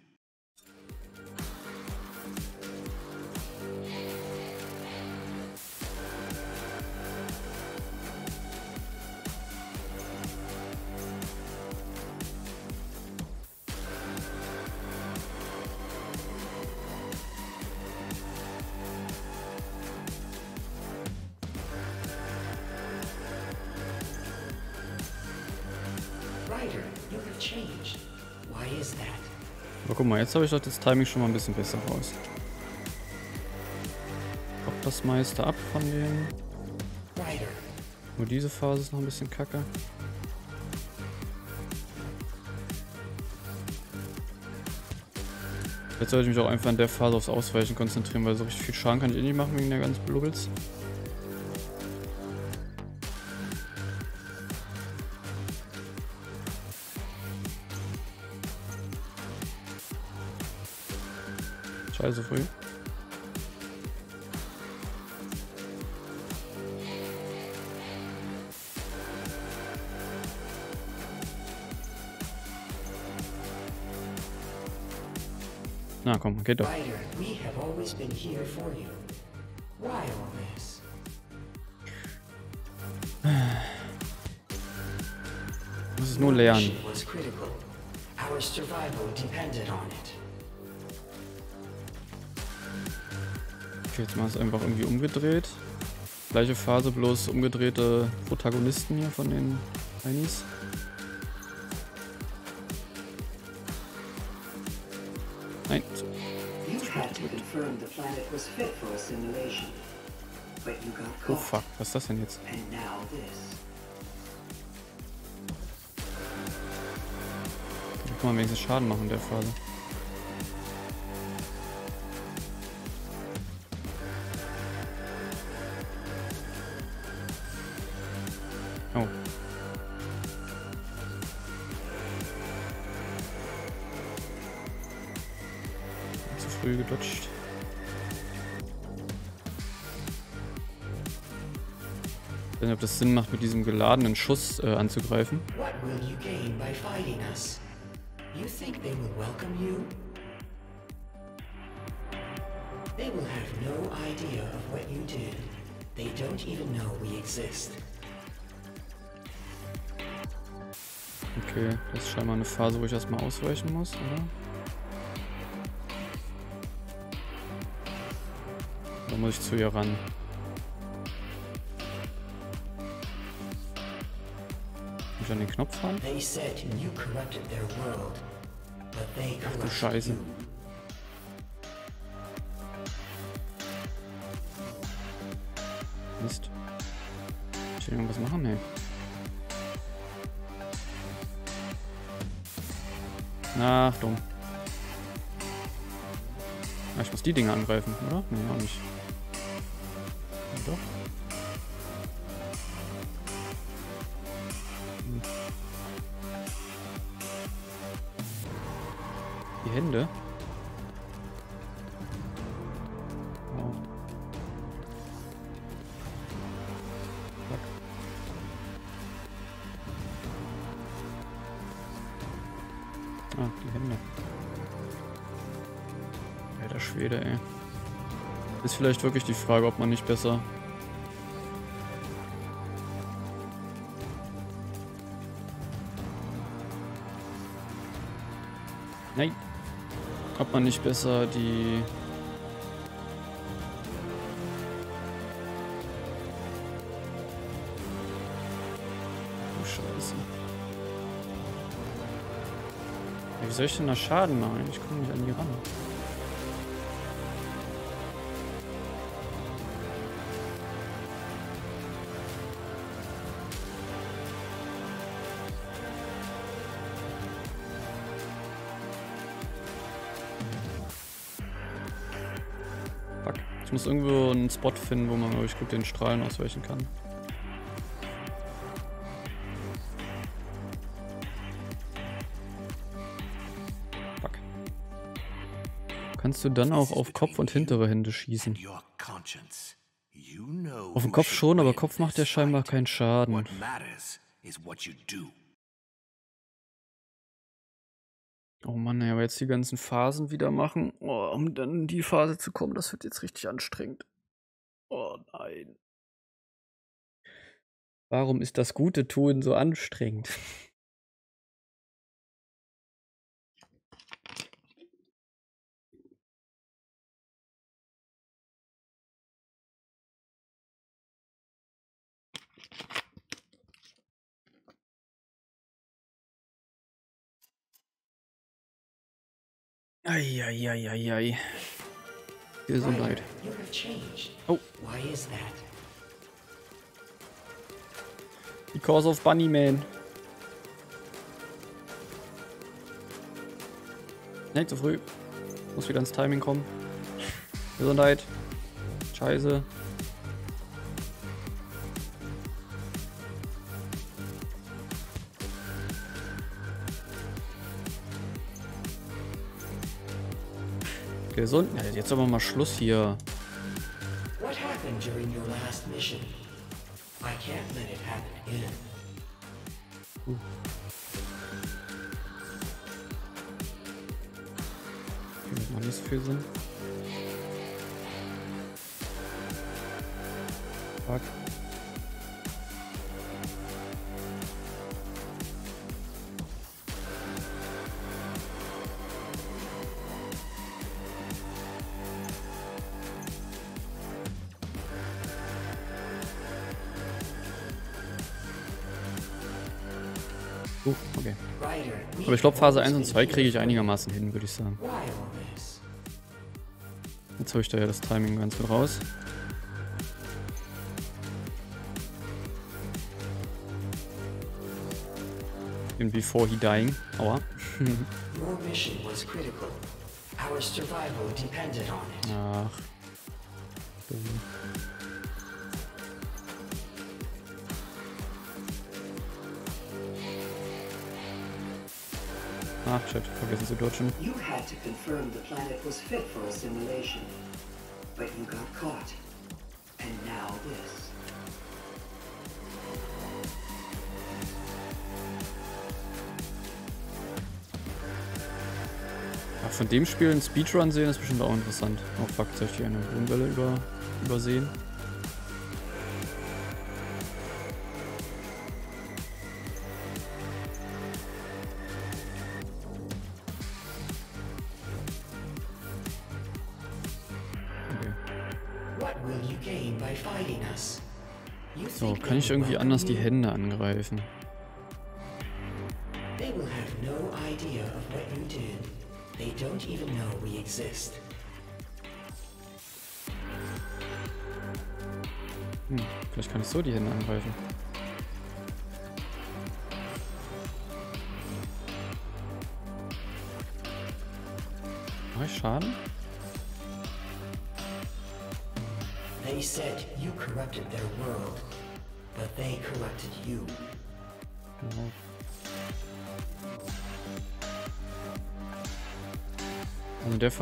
Jetzt habe ich doch das Timing schon mal ein bisschen besser raus. Kommt das meiste ab von denen. Nur diese Phase ist noch ein bisschen kacke. Jetzt sollte ich mich auch einfach in der Phase aufs Ausweichen konzentrieren, weil so richtig viel Schaden kann ich eh nicht machen wegen der ganzen Blubbels. Scheiße früh. Na komm, geht doch. Ryder, we have always been here for you. Why all this? [sighs] Muss es nur lernen. Mission was critical. Our survival depended on it. Okay, jetzt mal es einfach irgendwie umgedreht. Gleiche Phase, bloß umgedrehte Protagonisten hier von den Heinis. Nein, so. Oh fuck, was ist das denn jetzt? Kann man wenigstens Schaden machen in der Phase. Sinn macht, mit diesem geladenen Schuss äh, anzugreifen. What will you gain by fighting us? You think they will welcome you? They will have no idea of what you did. They don't even know we exist. Okay, das ist scheinbar eine Phase, wo ich erstmal ausweichen muss, oder? Da muss ich zu ihr ran. Ich an den Knopf but they du Scheiße. Mist. Ich will irgendwas machen, nee. Ach, dumm. Ich muss die Dinge angreifen, oder? Nee, auch nicht. Vielleicht wirklich die Frage, ob man nicht besser... Nein. Ob man nicht besser die... Oh, Scheiße. Wie soll ich denn da Schaden machen? Ich komme nicht an die ran. Ich muss irgendwo einen Spot finden, wo man, glaube ich, gut den Strahlen ausweichen kann. Fuck. Kannst du dann auch auf Kopf und hintere Hände schießen? Auf den Kopf schon, aber Kopf macht ja scheinbar keinen Schaden. Oh Mann, ja, aber jetzt die ganzen Phasen wieder machen, oh, um dann in die Phase zu kommen, das wird jetzt richtig anstrengend. Oh nein. Warum ist das gute Tun so anstrengend? [laughs] Eieieiei. Gesundheit. Oh. Why is that? Because of Bunny Man. Nicht zu früh. Muss wieder ins Timing kommen. Gesundheit. Scheiße. Gesund. Ja, jetzt aber mal Schluss hier. What happened during your last mission? I can't let it happen again. Das macht so viel Sinn. Fuck. Aber ich glaube, Phase 1 und have 2 kriege ich einigermaßen hin, würde ich sagen. Jetzt habe ich da ja das Timing ganz gut raus. In Before He Dying. Aua. Your mission was critical. Our survival depended on it. Ach. Shit, vergessen zu dodgen. You had to confirm the planet was fit for assimilation. But you got caught. And now this. Ja, von dem Spiel einen Speedrun sehen ist bestimmt auch interessant. Oh fuck, habe ich hier eine Blumenwelle über, übersehen. Irgendwie anders die? Hände angreifen? They will have no idea of what you did. They don't even know we exist. Hm, vielleicht kann ich so die Hände angreifen.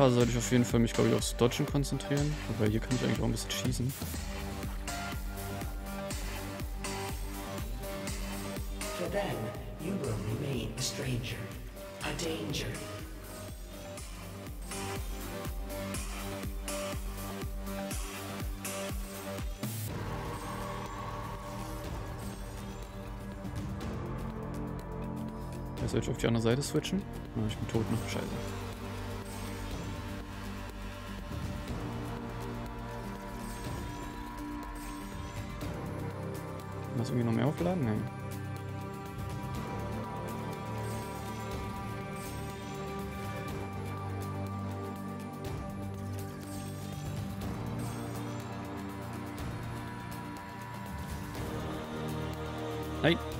Phase sollte ich auf jeden Fall mich, glaube ich, aufs Dodgen konzentrieren. Wobei hier kann ich eigentlich auch ein bisschen schießen. Soll ich auf die andere Seite switchen. Ah, ich bin tot, ne? Scheiße. Das irgendwie noch mehr aufladen? Nein. Nein.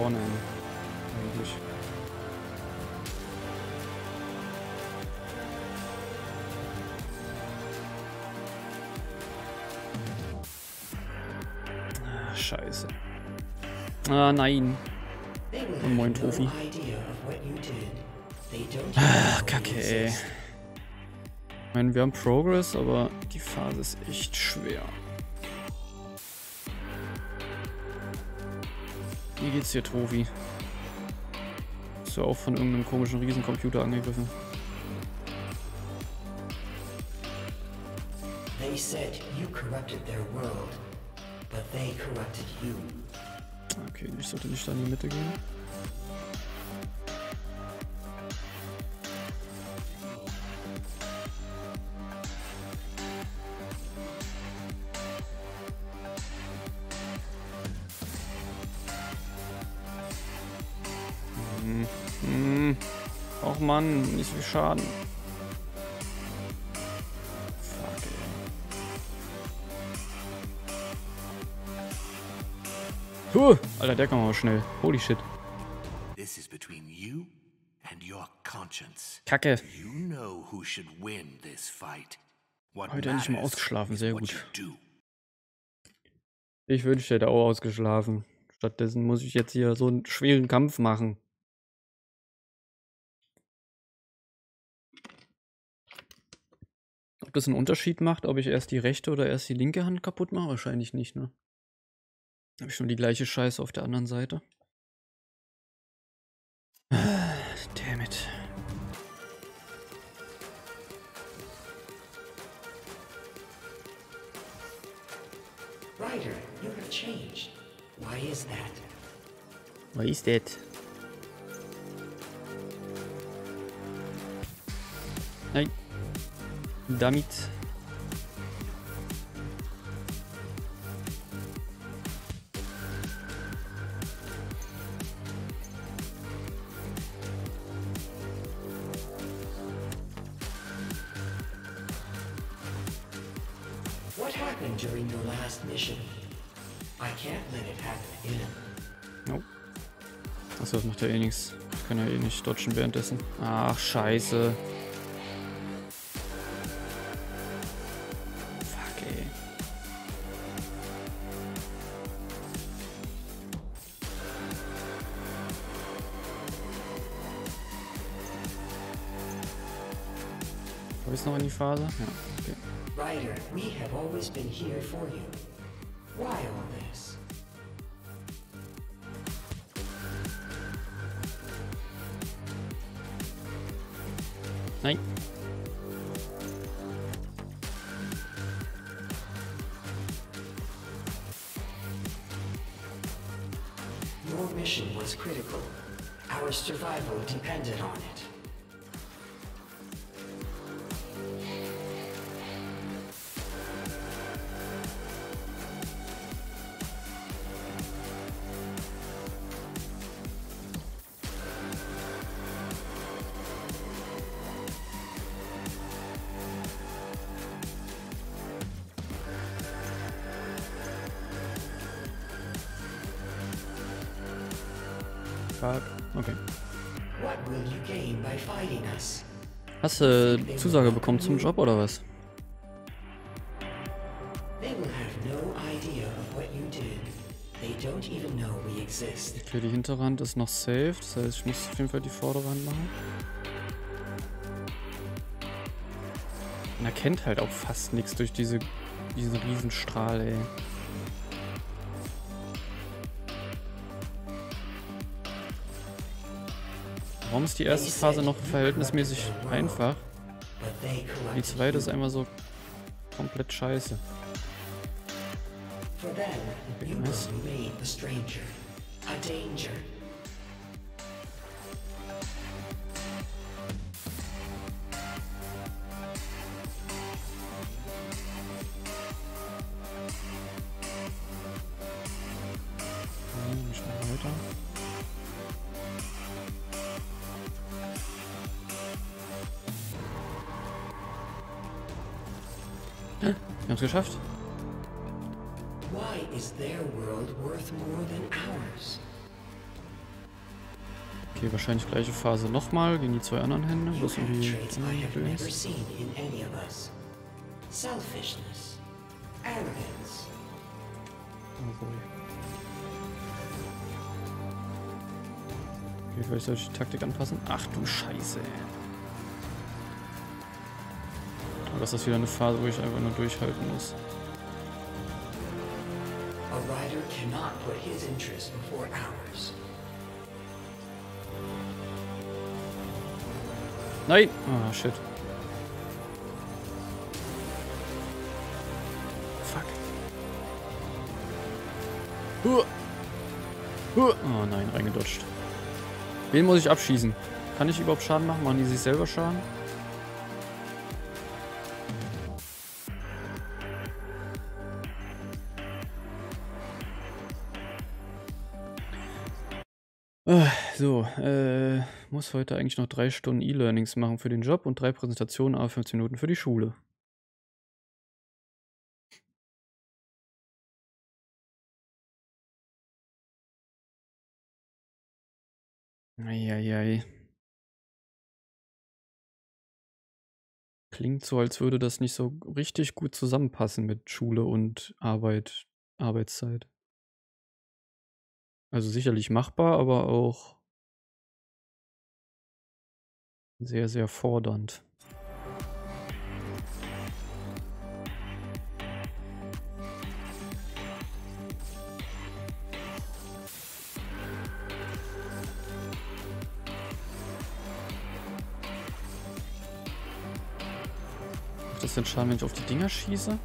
Vorne eigentlich. Ah, scheiße. Ah, nein. Have moin, know we Kacke, ey. Ich meine, wir haben Progress, aber die Phase ist echt schwer. Wie geht's dir, Trovi? Bist du auch von irgendeinem komischen Riesencomputer angegriffen? They said you corrupted their world, but they corrupted you. Okay, ich sollte nicht da in die Mitte gehen. Schaden. Fuck, ey. Puh, Alter, der kann aber schnell. Holy shit. This is between you and your conscience. Kacke. You know who should win this fight. What Heute endlich mal ausgeschlafen, sehr gut. Ich wünschte, ich hätte auch ausgeschlafen. Stattdessen muss ich jetzt hier so einen schweren Kampf machen. Ob das einen Unterschied macht, ob ich erst die rechte oder erst die linke Hand kaputt mache? Wahrscheinlich nicht, ne? Habe ich schon die gleiche Scheiße auf der anderen Seite. Ah, [sighs] Damn it. Ryder, you have changed. Why is that? Was ist das? Nein. Damit. What happened during your last mission? I can't let it happen again. Nope. Achso, das macht ja eh nichts. Ich kann ja eh nicht dodgen währenddessen. Ach, scheiße. Habe ich noch in die Phase? Ja, okay. Ryder, we have always been here for you. Why Fuck. Okay. What will you gain by fighting us? Hast du Zusage bekommen zum Job oder was? Okay, die Hinterhand ist noch safe. Das heißt, ich muss auf jeden Fall die Vorderhand machen. Man erkennt halt auch fast nichts durch diese, diesen Riesenstrahl, ey. Warum ist die erste Phase noch verhältnismäßig einfach? Die zweite ist einmal so komplett scheiße. Will nice. Gleiche Phase nochmal gegen die zwei anderen Hände. Um have die anderen. Selfishness, arrogance. Oh boy. Okay, vielleicht soll ich die Taktik anpassen. Ach du Scheiße. Aber das ist wieder eine Phase, wo ich einfach nur durchhalten muss. A rider cannot put his interest before ours. Nein! Ah, shit. Fuck. Huh. Huh. Oh nein, reingedodged. Wen muss ich abschießen? Kann ich überhaupt Schaden machen? Machen die sich selber Schaden? So, äh, muss heute eigentlich noch drei Stunden E-Learnings machen für den Job und drei Präsentationen, aber 15 Minuten für die Schule. Eieiei. Klingt so, als würde das nicht so richtig gut zusammenpassen mit Schule und Arbeit, Arbeitszeit. Also sicherlich machbar, aber auch sehr, sehr fordernd. Das denn Schaden, wenn ich auf die Dinger schieße?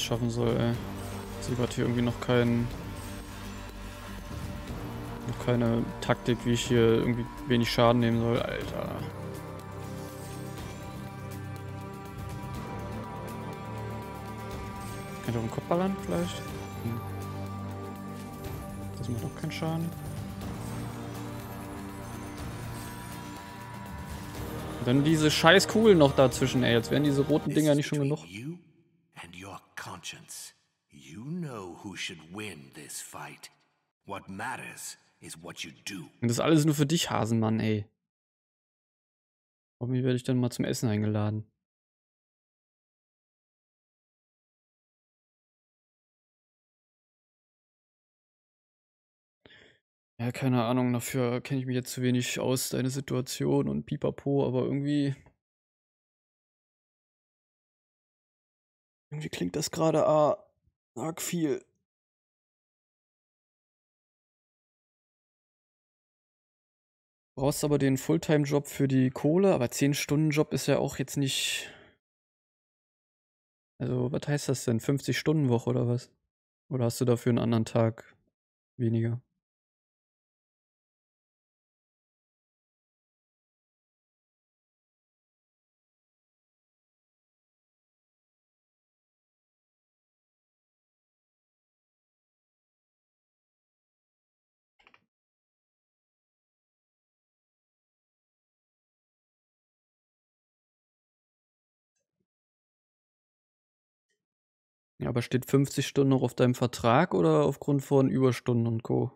Das schaffen soll, ey. Sehe gerade hier irgendwie noch keinen. Noch keine Taktik, wie ich hier irgendwie wenig Schaden nehmen soll. Alter. Kann ich auf den Kopf ballern vielleicht? Hm. Das macht auch keinen Schaden. Dann diese scheiß Kugeln noch dazwischen, ey. Jetzt wären diese roten Dinger nicht schon genug. Conscience. You know who should win this fight. What matters is what you do. Und das alles nur für dich, Hasenmann, ey. Hoffentlich werde ich dann mal zum Essen eingeladen. Ja, keine Ahnung, dafür kenne ich mich jetzt zu wenig aus, deine Situation und pipapo, aber irgendwie. Irgendwie klingt das gerade ah, arg viel. Brauchst aber den Fulltime-Job für die Kohle, aber 10-Stunden-Job ist ja auch jetzt nicht. Also, was heißt das denn? 50-Stunden-Woche oder was? Oder hast du dafür einen anderen Tag weniger? Ja, aber steht 50 Stunden noch auf deinem Vertrag oder aufgrund von Überstunden und Co?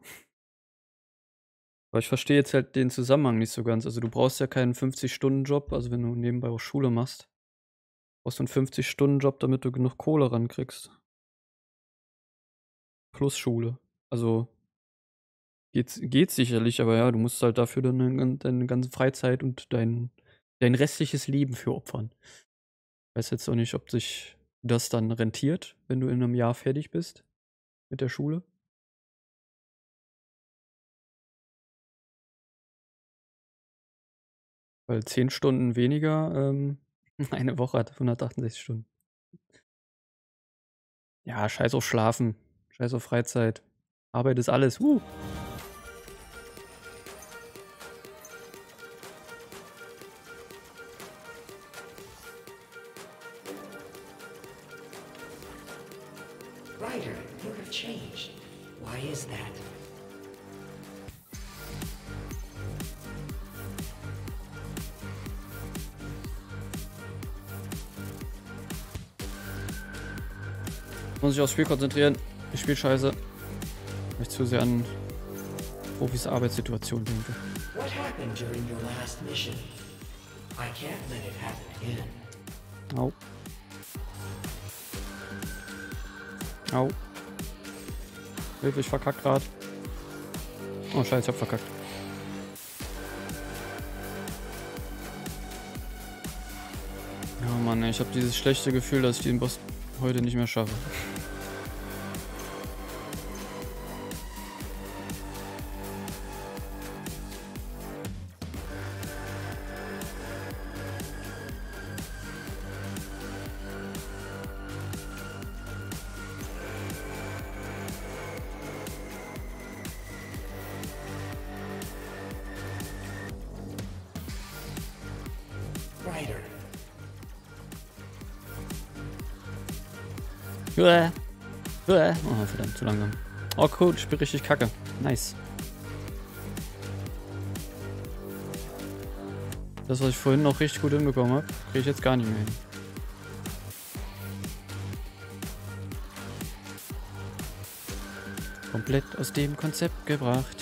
Weil ich verstehe jetzt halt den Zusammenhang nicht so ganz. Also du brauchst ja keinen 50-Stunden-Job, also wenn du nebenbei auch Schule machst. Brauchst du einen 50-Stunden-Job, damit du genug Kohle rankriegst. Plus Schule. Also geht's, geht's sicherlich, aber ja, du musst halt dafür deine, deine ganze Freizeit und dein, dein restliches Leben für opfern. Ich weiß jetzt auch nicht, ob sich das dann rentiert, wenn du in einem Jahr fertig bist mit der Schule. Weil 10 Stunden weniger, ähm, [laughs] eine Woche hat 168 Stunden. Ja, scheiß auf Schlafen, scheiß auf Freizeit. Arbeit ist alles. Uh. muss ich aufs Spiel konzentrieren. Ich spiele scheiße. Weil ich zu sehr an Profis Arbeitssituation denke. What happened during your last mission? I can't let it happen again. Au. Au. Hilfe, ich verkack grad. Oh scheiße, ich hab verkackt. Oh Mann, ich habe dieses schlechte Gefühl, dass ich den Boss heute nicht mehr schaffe. Verdammt, zu langsam. Oh, cool, ich bin richtig kacke. Nice. Das, was ich vorhin noch richtig gut hinbekommen habe, kriege ich jetzt gar nicht mehr hin. Komplett aus dem Konzept gebracht.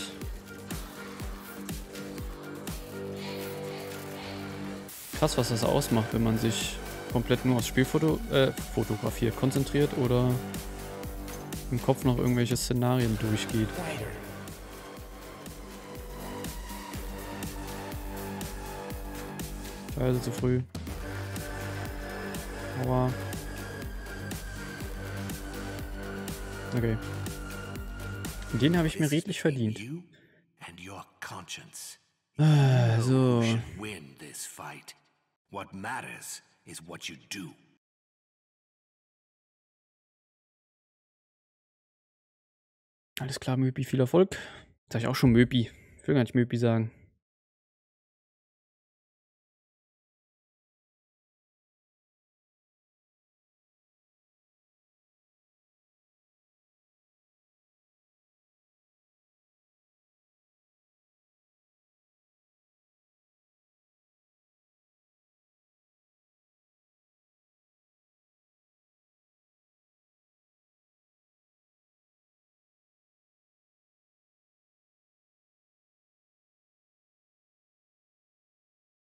Krass, was das ausmacht, wenn man sich komplett nur aufs Spielfoto äh, fotografiert, konzentriert oder im Kopf noch irgendwelche Szenarien durchgeht. Scheiße, zu früh. Aua. Okay. Den habe ich mir redlich verdient. Ah, so. What matters is what you do. Alles klar, Möpi, viel Erfolg. Sag ich auch schon Möpi. Ich will gar nicht Möpi sagen.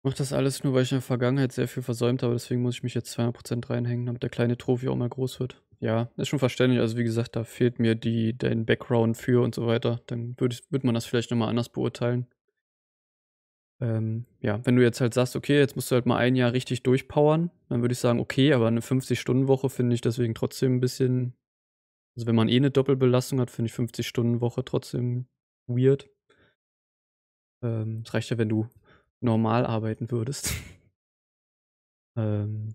Ich mach das alles nur, weil ich in der Vergangenheit sehr viel versäumt habe, deswegen muss ich mich jetzt 200% reinhängen, damit der kleine Trophy auch mal groß wird. Ja, ist schon verständlich. Also wie gesagt, da fehlt mir die, den Background für und so weiter. Dann würde würd man das vielleicht nochmal anders beurteilen. Ähm, ja, wenn du jetzt halt sagst, okay, jetzt musst du halt mal ein Jahr richtig durchpowern, dann würde ich sagen, okay, aber eine 50-Stunden-Woche finde ich deswegen trotzdem ein bisschen. Also wenn man eh eine Doppelbelastung hat, finde ich 50-Stunden-Woche trotzdem weird. Ähm, es reicht ja, wenn du normal arbeiten würdest. [laughs] ähm,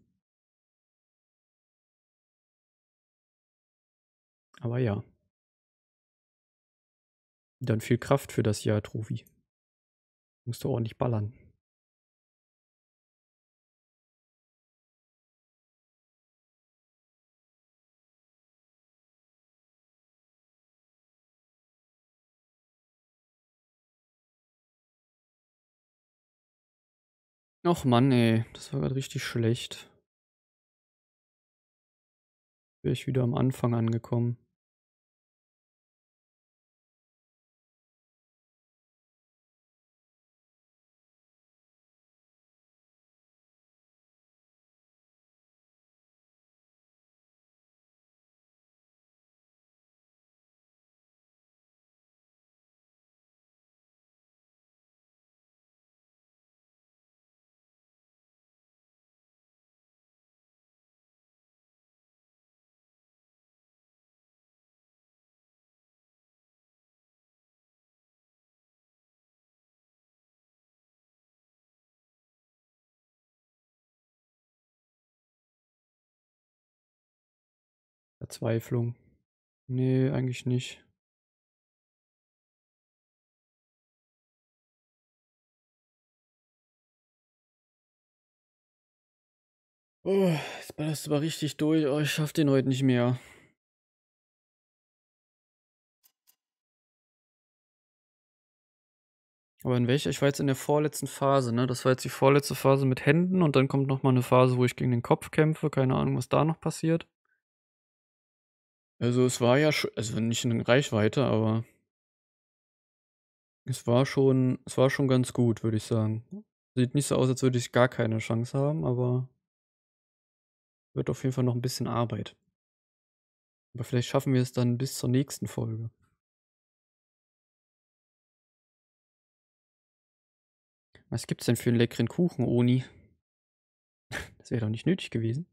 aber ja. Dann viel Kraft für das Jahr, Trophy. Musst du ordentlich ballern. Och Mann, ey, das war gerade richtig schlecht. Wäre ich wieder am Anfang angekommen. Verzweiflung. Nee, eigentlich nicht. Oh, jetzt ballerst du aber richtig durch. Oh, ich schaff den heute nicht mehr. Aber in welcher? Ich war jetzt in der vorletzten Phase, ne? Das war jetzt die vorletzte Phase mit Händen und dann kommt noch mal eine Phase, wo ich gegen den Kopf kämpfe. Keine Ahnung, was da noch passiert. Also es war ja also nicht in Reichweite, aber es war schon, es war schon ganz gut, würde ich sagen. Sieht nicht so aus, als würde ich gar keine Chance haben, aber wird auf jeden Fall noch ein bisschen Arbeit. Aber vielleicht schaffen wir es dann bis zur nächsten Folge. Was gibt's denn für einen leckeren Kuchen, Oni? [laughs] Das wäre doch nicht nötig gewesen.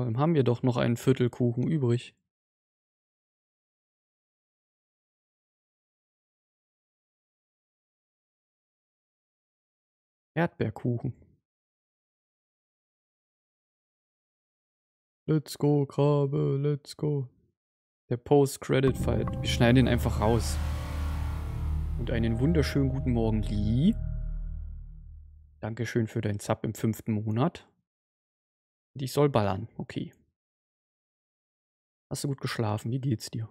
Vor allem haben wir doch noch einen Viertelkuchen übrig. Erdbeerkuchen. Let's go, Grabe, let's go. Der Post-Credit-Fight. Wir schneiden ihn einfach raus. Und einen wunderschönen guten Morgen, Lee. Dankeschön für deinen Zap im fünften Monat. Und ich soll ballern. Okay. Hast du gut geschlafen? Wie geht's dir?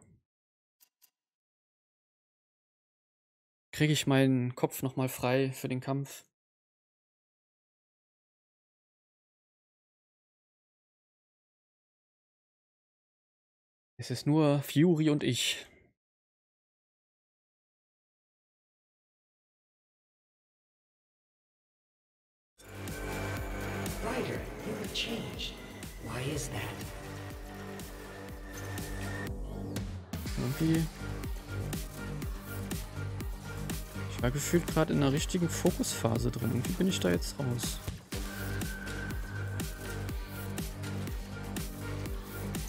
Kriege ich meinen Kopf nochmal frei für den Kampf? Es ist nur Fury und ich. Why is that? Irgendwie. Ich war gefühlt gerade in einer richtigen Fokusphase drin. Irgendwie bin ich da jetzt raus.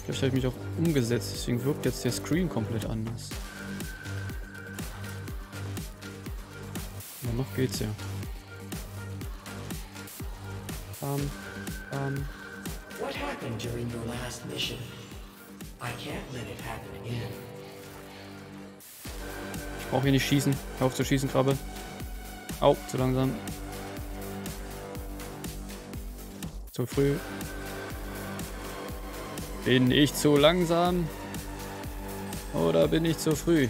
Vielleicht habe ich mich auch umgesetzt, deswegen wirkt jetzt der Screen komplett anders. Aber noch geht's ja. Bam, bam. What happened during your last mission? I can't let it happen again. Ich brauche hier nicht schießen. Hör auf zu schießen, Krabbe. Au, zu langsam. Zu früh. Bin ich zu langsam? Oder bin ich zu früh?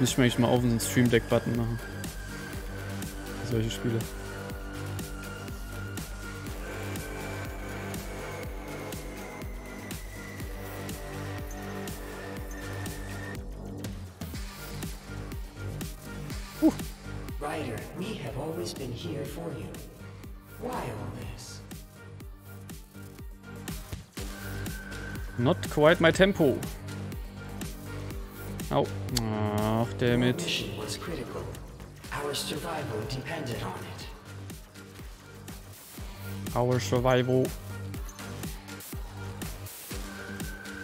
Muss ich mir mal auf einen Stream Deck Button machen. Solche Spiele. Quite my tempo. Au. Ach, damit. Our survival depended on it. Our survival.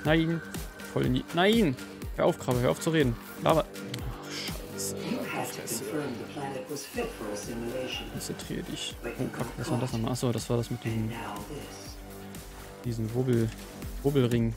Nein. Voll in die. Nein! Hör auf, Krabbe, hör auf zu reden. Lava. Ach, scheiße. Konzentrier dich. Oh, kack, was war das nochmal? Achso, das war das mit diesem, diesem Wubbel, Wubbelring.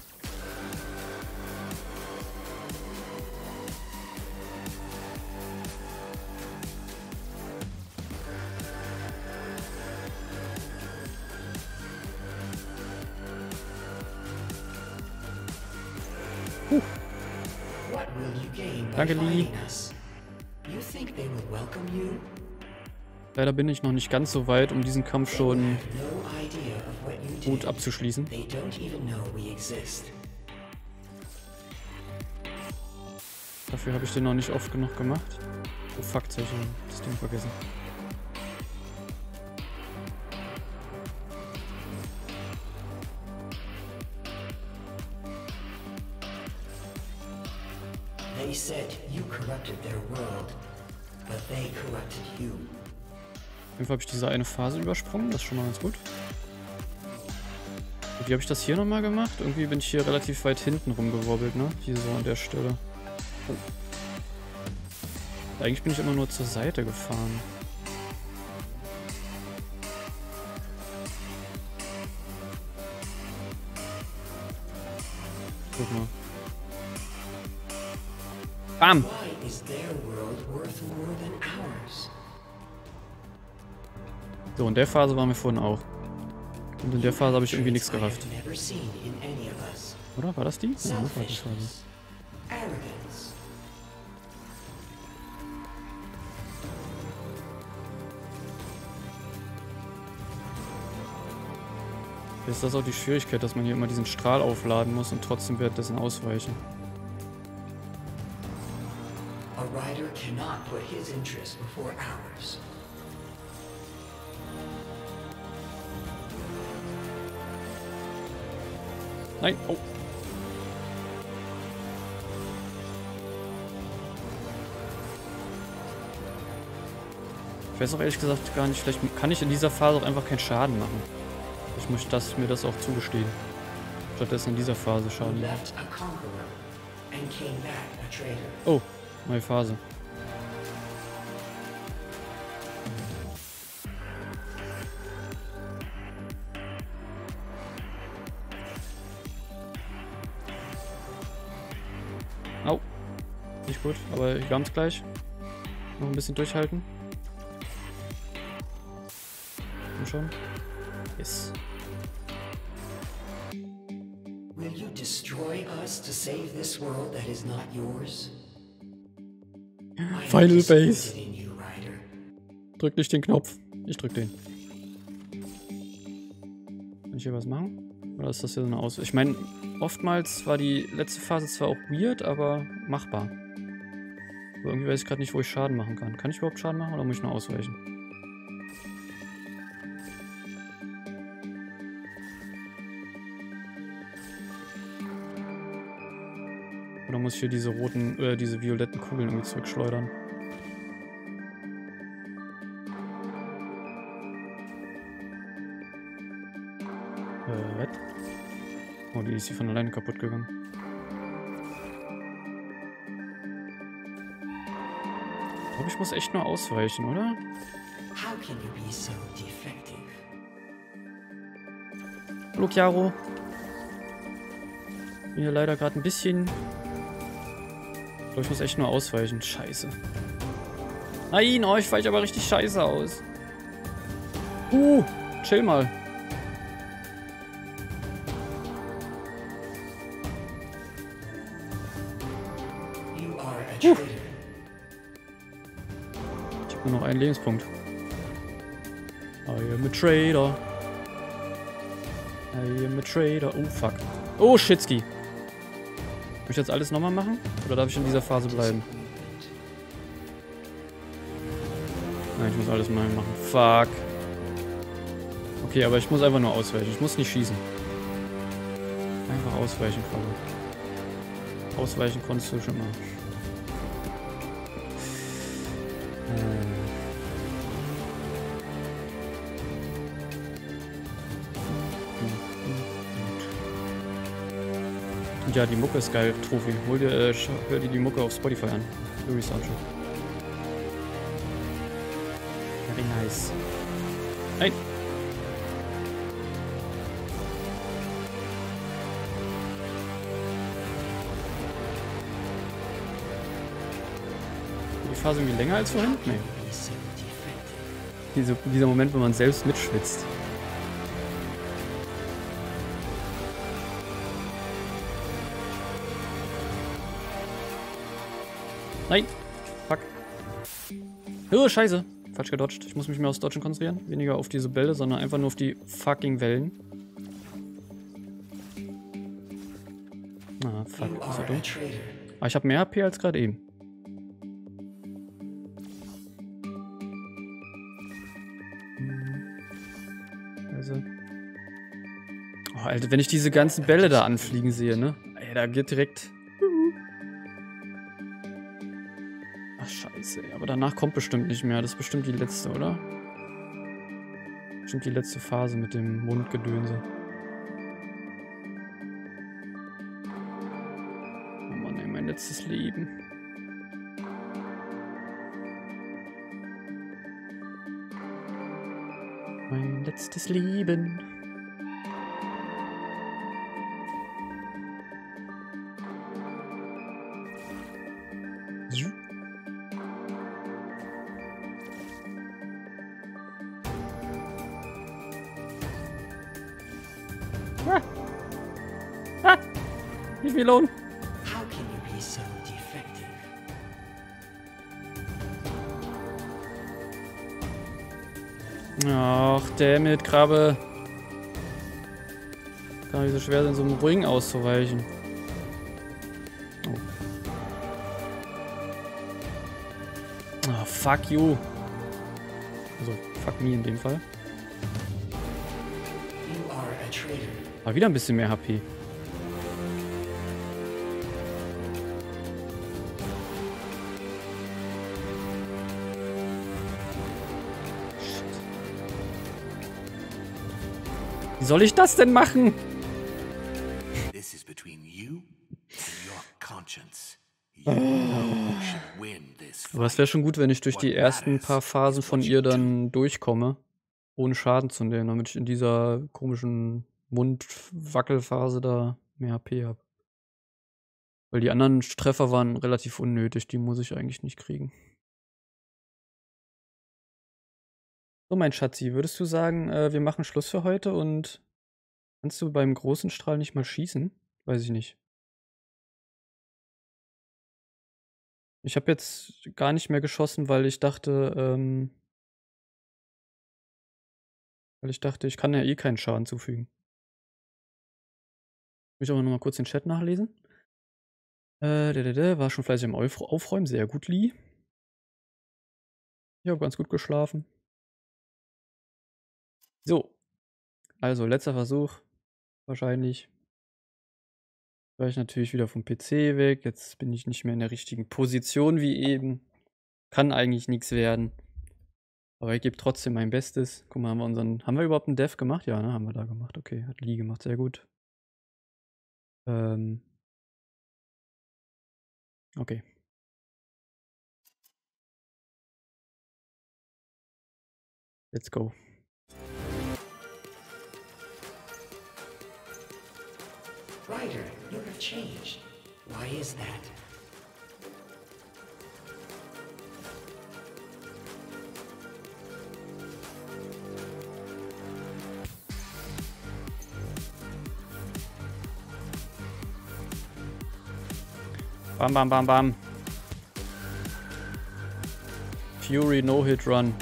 Leider bin ich noch nicht ganz so weit, um diesen Kampf schon gut abzuschließen. Dafür habe ich den noch nicht oft genug gemacht. Oh fuck, jetzt ich das Ding vergessen. They said you corrupted their world, but they corrupted you. Jeden Fall habe ich diese eine Phase übersprungen, das ist schon mal ganz gut. Wie habe ich das hier nochmal gemacht? Irgendwie bin ich hier relativ weit hinten rumgewobbelt, ne? Hier so an der Stelle. Eigentlich bin ich immer nur zur Seite gefahren. Guck mal. Bam! So, in der Phase waren wir vorhin auch. Und in der Phase habe ich irgendwie nichts gerafft. Oder? War das die? Ja, das war die Phase. Ist das auch die Schwierigkeit, dass man hier immer diesen Strahl aufladen muss und trotzdem währenddessen ausweichen. A rider cannot put his interest before ours. Nein, oh. weiß auch ehrlich gesagt gar nicht, vielleicht kann ich in dieser Phase auch einfach keinen Schaden machen. Ich möchte das, mir das auch zugestehen. Stattdessen in dieser Phase Schaden machen. Oh, neue Phase. Wir haben es gleich. Noch ein bisschen durchhalten. Komm schon. Yes. Will you destroy us to save this world that is not yours? Final base. Drück nicht den Knopf. Ich drück den. Kann ich hier was machen? Oder ist das hier so eine Aus... Ich meine, oftmals war die letzte Phase zwar auch weird, aber machbar. Aber irgendwie weiß ich gerade nicht, wo ich Schaden machen kann. Kann ich überhaupt Schaden machen oder muss ich nur ausweichen? Oder muss ich hier diese roten, äh, diese violetten Kugeln irgendwie zurückschleudern? Äh, was? Oh, die ist hier von alleine kaputt gegangen. Glaube, ich muss echt nur ausweichen, oder? How can you be so defective? Hallo, Chiaro. Bin hier leider gerade ein bisschen... Ich glaube, ich muss echt nur ausweichen. Scheiße. Nein, oh, ich weiche aber richtig scheiße aus. Uh, chill mal. Einen Lebenspunkt. I am a trader. I am a trader. Oh, fuck. Oh, Shitski. Muss ich jetzt alles nochmal machen? Oder darf ich in dieser Phase bleiben? Nein, ich muss alles mal machen. Fuck. Okay, aber ich muss einfach nur ausweichen. Ich muss nicht schießen. Einfach ausweichen, Frau. Ausweichen konntest du schon mal. Ja, die Mucke ist geil, Trophy. Hol dir, äh, hör dir die Mucke auf Spotify an. Louis Soundtrack. Very nice. Nein. Die Phase irgendwie länger als vorhin? Nee. Diese, dieser Moment, wo man selbst mitschwitzt. Nein! Fuck. Oh, scheiße. Falsch gedodged. Ich muss mich mehr aufs Dodgen konzentrieren. Weniger auf diese Bälle, sondern einfach nur auf die fucking Wellen. Ah, fuck. Das are dumm. Aber ich habe mehr HP als gerade eben. Hm. Also. Oh, Alter, wenn ich diese ganzen Bälle da anfliegen sehe, ne? Ey, da geht direkt. Scheiße. Aber danach kommt bestimmt nicht mehr. Das ist bestimmt die letzte, oder? Bestimmt die letzte Phase mit dem Mundgedönse. Oh Mann, ey, mein letztes Leben. Mein letztes Leben. Me alone. How can you be so defective? Ach, dammit, Krabbe. Kann nicht so schwer sein, so einem Ring auszuweichen. Oh. Ah, fuck you. Also, fuck me in dem Fall. Aber wieder ein bisschen mehr HP. Soll ich das denn machen? This is between you and your conscience. You should win this Aber es fight. wäre schon gut, wenn ich durch die ersten paar Phasen von ihr dann durchkomme. Ohne Schaden zu nehmen, damit ich in dieser komischen Mundwackelphase da mehr HP habe. Weil die anderen Treffer waren relativ unnötig, die muss ich eigentlich nicht kriegen. So, mein Schatzi, würdest du sagen, äh, wir machen Schluss für heute und kannst du beim großen Strahl nicht mal schießen? Weiß ich nicht. Ich habe jetzt gar nicht mehr geschossen, weil ich dachte, ähm, weil ich dachte, ich kann ja eh keinen Schaden zufügen. Ich will aber noch mal kurz den Chat nachlesen. Äh, der, der, der war schon fleißig am Auf Aufräumen. Sehr gut, Lee. Ich habe ganz gut geschlafen. So. Also, letzter Versuch. Wahrscheinlich. War ich natürlich wieder vom PC weg. Jetzt bin ich nicht mehr in der richtigen Position wie eben. Kann eigentlich nichts werden. Aber ich gebe trotzdem mein Bestes. Guck mal, haben wir unseren. Haben wir überhaupt einen Dev gemacht? Ja, ne? Haben wir da gemacht. Okay, hat Lee gemacht. Sehr gut. Ähm. Okay. Let's go. Ryder, you have changed. Why is that? Bam, bam, bam, bam. Fury no hit run.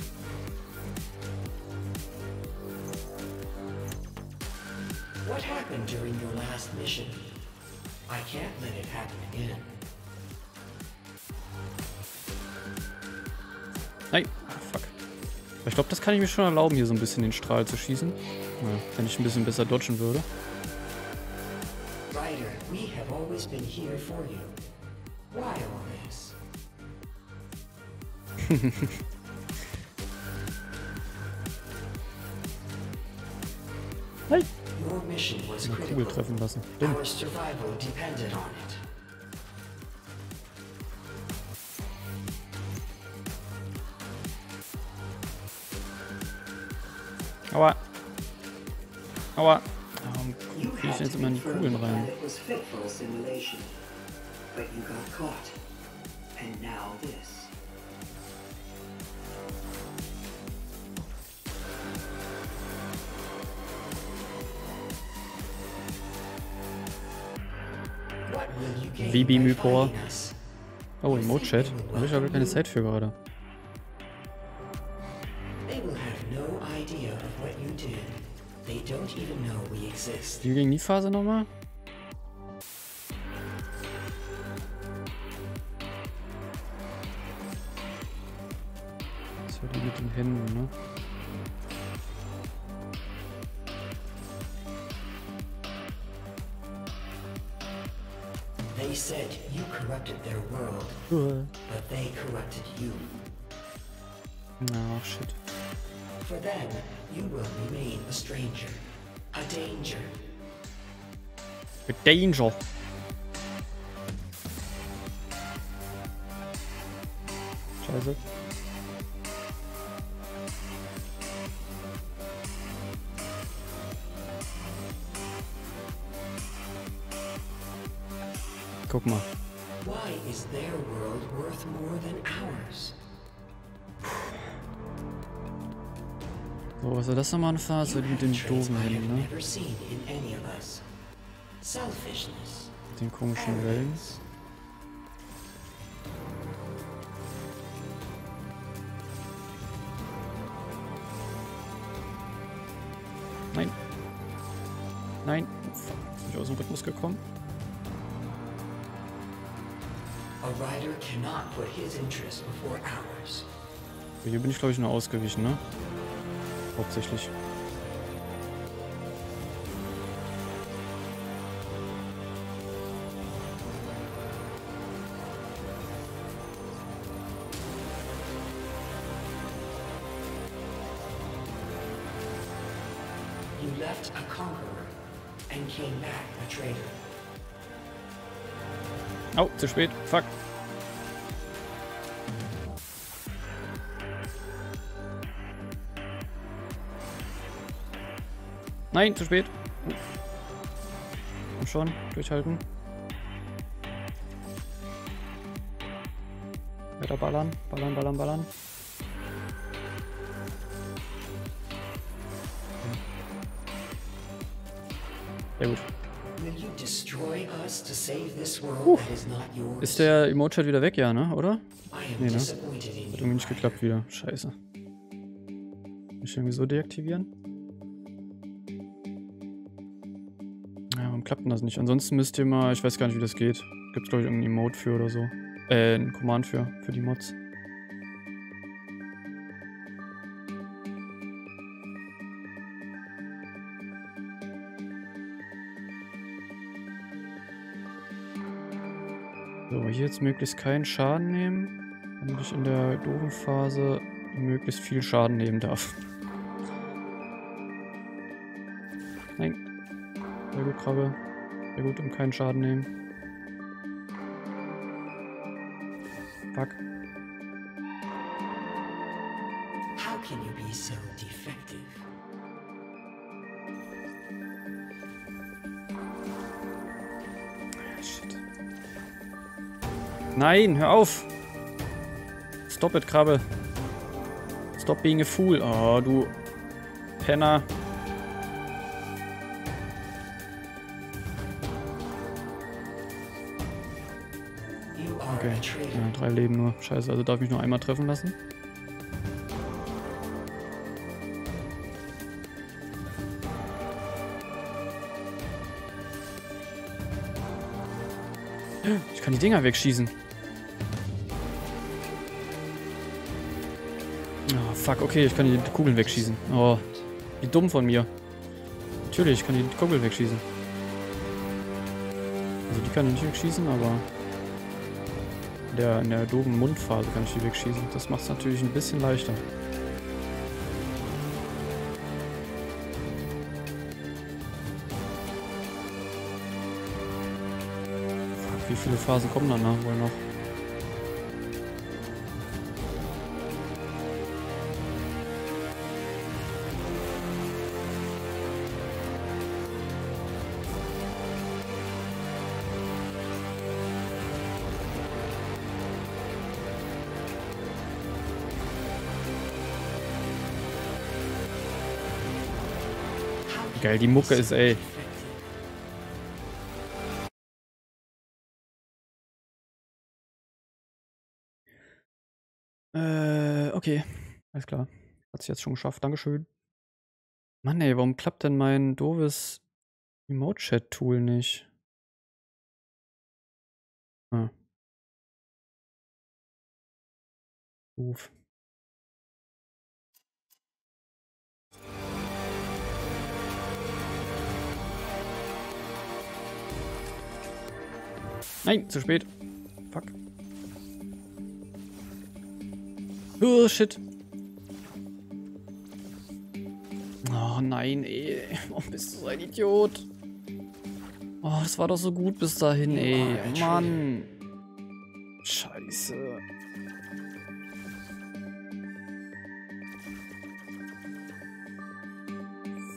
Kann ich mir schon erlauben, hier so ein bisschen den Strahl zu schießen. Ja, wenn ich ein bisschen besser dodgen würde. Ryder, we have always been here for you. Why all this? Nein. Your mission was Eine Kugel critical. treffen lassen. Dumm. Our survival depended on it. Aua. Warum kriege ich jetzt immer in die Kugeln rein? by Mypor. Oh, Emote-Chat. Da habe ich aber keine Zeit für gerade. Exist. Wie ging die Phase nochmal? Danger. Scheiße. Guck mal. Why is their world worth more than ours? So, was war das nochmal eine Phase? Mit den doofen Händen, ne? Den komischen Wellen. Nein. Nein. Fuck. Bin ich aus dem Rhythmus gekommen? A rider cannot put his interest before ours. Hier bin ich, glaube ich, nur ausgewichen, ne? Hauptsächlich. Zu spät. Fuck. Nein, zu spät. Komm schon, durchhalten. Weiter ballern, ballern, ballern, ballern. Sehr gut. Yours? Ist der Emote-Chat wieder weg, ja, ne? Oder? Nee, ne? Hat irgendwie nicht geklappt wieder. Scheiße. Muss ich irgendwie so deaktivieren? Ja, warum klappt denn das nicht? Ansonsten müsst ihr mal, ich weiß gar nicht, wie das geht. Gibt's, glaube ich, irgendein Emote für oder so. Äh, ein Command für, für die Mods. Hier jetzt möglichst keinen Schaden nehmen, damit ich in der doofen Phase möglichst viel Schaden nehmen darf. Nein. Sehr gut, Krabbe. Sehr gut, um keinen Schaden nehmen. Fuck. Nein, hör auf! Stop it, Krabbe. Stop being a fool. Oh, du Penner. Okay. Ja, drei Leben nur. Scheiße, also darf ich mich nur einmal treffen lassen? Ich kann die Dinger wegschießen. Fuck, okay, ich kann die Kugeln wegschießen. Oh, wie dumm von mir. Natürlich, ich kann die Kugel wegschießen. Also die kann ich nicht wegschießen, aber in der, in der doofen Mundphase kann ich die wegschießen. Das macht es natürlich ein bisschen leichter. Fuck, wie viele Phasen kommen dann da wohl noch? Geil, die Mucke ist, ey. Äh, okay. Alles klar. Hat sich jetzt schon geschafft. Dankeschön. Mann, ey, warum klappt denn mein doofes Emote-Chat-Tool nicht? Ah. Doof. Nein, zu spät. Fuck. Oh, shit. Oh nein, ey. Warum bist du so ein Idiot? Oh, das war doch so gut bis dahin, ey. Mann. Scheiße.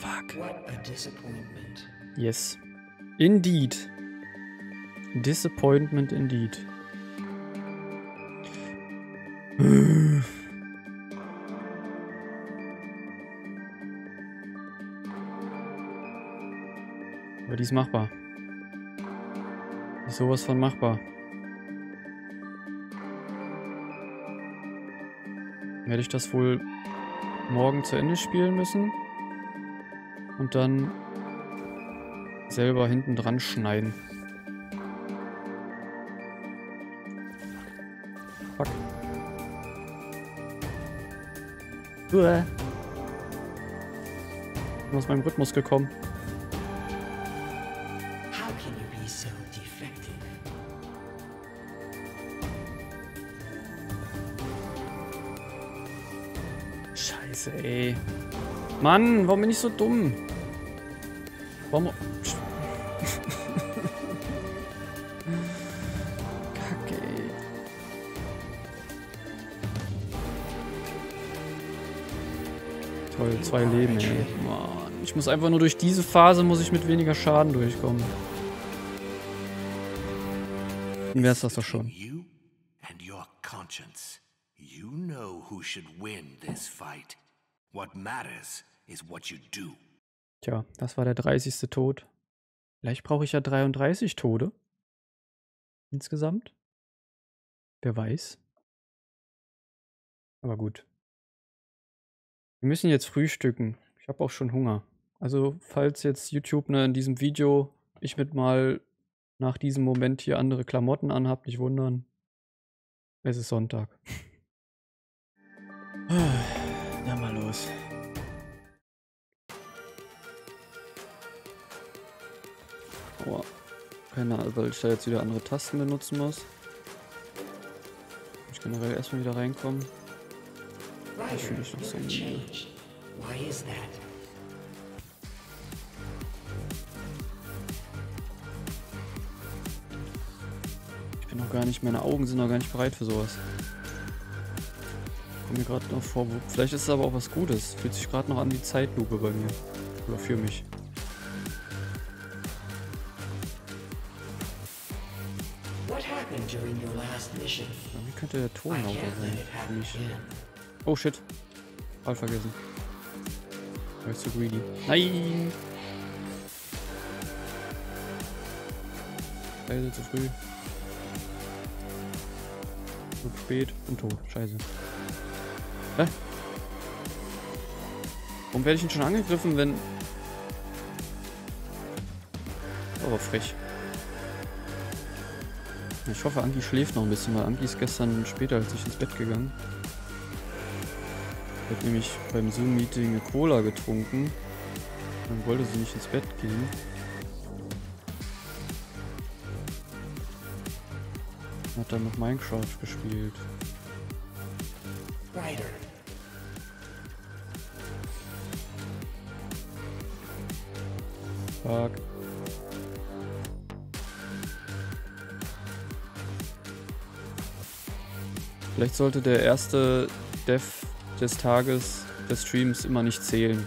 Fuck. What a disappointment. Yes. Indeed. Disappointment indeed. Aber die ist machbar. Die ist sowas von machbar. Werde ich das wohl morgen zu Ende spielen müssen. Und dann selber hinten dran schneiden. Uah. Bin aus meinem Rhythmus gekommen. How can you be so defective? Scheiße, ey. Mann, warum bin ich so dumm? Warum? Zwei Leben, ey. Mann, ich muss einfach nur durch diese Phase, muss ich mit weniger Schaden durchkommen. Dann wär's das doch schon. You and your conscience. You know who should win this fight. What matters is what you do. Tja, das war der 30. Tod. Vielleicht brauche ich ja 33 Tode. Insgesamt. Wer weiß. Aber gut. Wir müssen jetzt frühstücken. Ich habe auch schon Hunger. Also, falls jetzt YouTube ne, in diesem Video ich mit mal nach diesem Moment hier andere Klamotten anhab, nicht wundern. Es ist Sonntag. [sighs] Na mal los. Aua. Keine Ahnung, weil ich da jetzt wieder andere Tasten benutzen muss. Ich generell erstmal wieder reinkommen. Noch? Ich bin noch gar nicht, meine Augen sind noch gar nicht bereit für sowas. Kommt mir gerade noch vor, vielleicht ist es aber auch was Gutes. Fühlt sich gerade noch an wie Zeitlupe bei mir. Oder für mich. Wie könnte der Ton lauter sein? Für mich. Oh shit. Voll vergessen. War ich zu greedy. Nein! Scheiße, zu früh. Zu spät und tot. Scheiße. Hä? Warum werde ich denn schon angegriffen, wenn... Aber frech. Ich hoffe, Anki schläft noch ein bisschen, weil Anki ist gestern später als ich ins Bett gegangen. Hat nämlich beim Zoom-Meeting eine Cola getrunken. Dann wollte sie nicht ins Bett gehen. Hat dann noch Minecraft gespielt. Ryder, Fuck. Vielleicht sollte der erste Dev des Tages des Streams immer nicht zählen.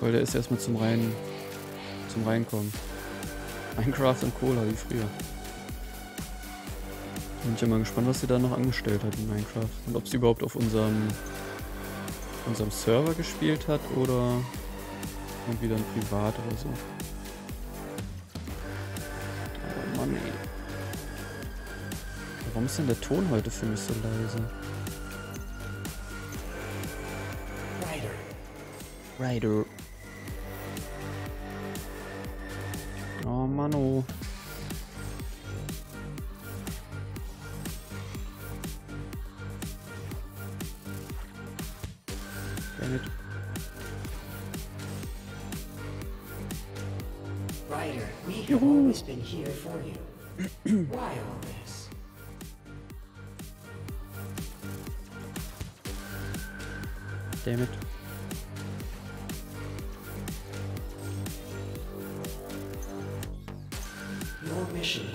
Weil der ist erstmal zum Rein zum Reinkommen. Minecraft und Cola wie früher. Bin ich ja mal gespannt, was sie da noch angestellt hat in Minecraft. Und ob sie überhaupt auf unserem unserem Server gespielt hat oder irgendwie dann privat oder so. Warum ist denn der Ton heute für mich so leise? Ryder, Rider.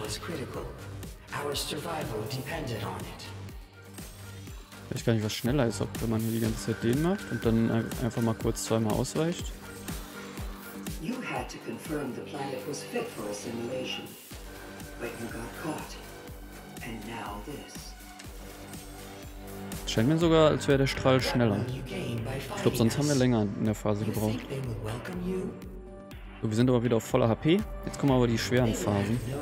Was critical. Our survival depended on it. Ich weiß gar nicht, was schneller ist, ob wenn man hier die ganze Zeit den macht und dann ein- einfach mal kurz zweimal ausweicht. You had to confirm the planet was fit for a simulation. But you got caught. And now this. Scheint mir sogar, als wäre der Strahl schneller. Ich glaube, sonst haben wir länger in der Phase gebraucht. So, wir sind aber wieder auf voller HP. Jetzt kommen aber die schweren Phasen. Ich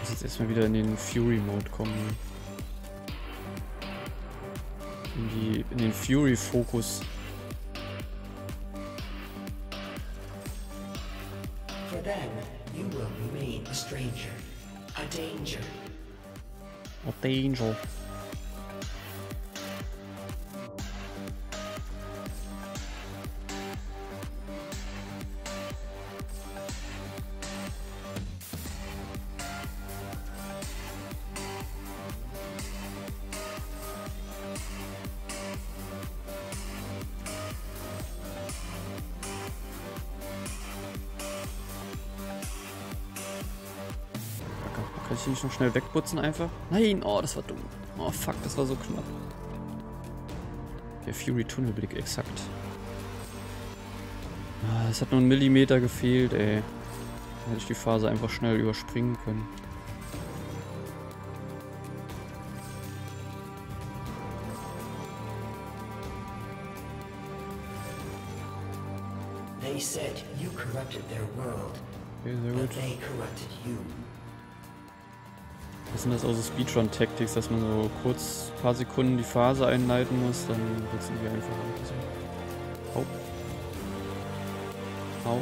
muss jetzt erstmal wieder in den Fury-Mode kommen. In, die, in den Fury-Fokus. For them, you will remain a stranger, a danger. Oh, Danger. Kann schnell wegputzen einfach? Nein, oh, das war dumm. Oh, fuck, das war so knapp. Der Fury-Tunnelblick, exakt. Ah, es hat nur ein Millimeter gefehlt, ey. Dann hätte ich die Phase einfach schnell überspringen können. They said you corrupted their world, Okay, sehr but they corrupted you. Was sind das auch so Speedrun-Tactics, dass man so kurz ein paar Sekunden die Phase einleiten muss, dann wird es irgendwie einfacher. So. Au. Au.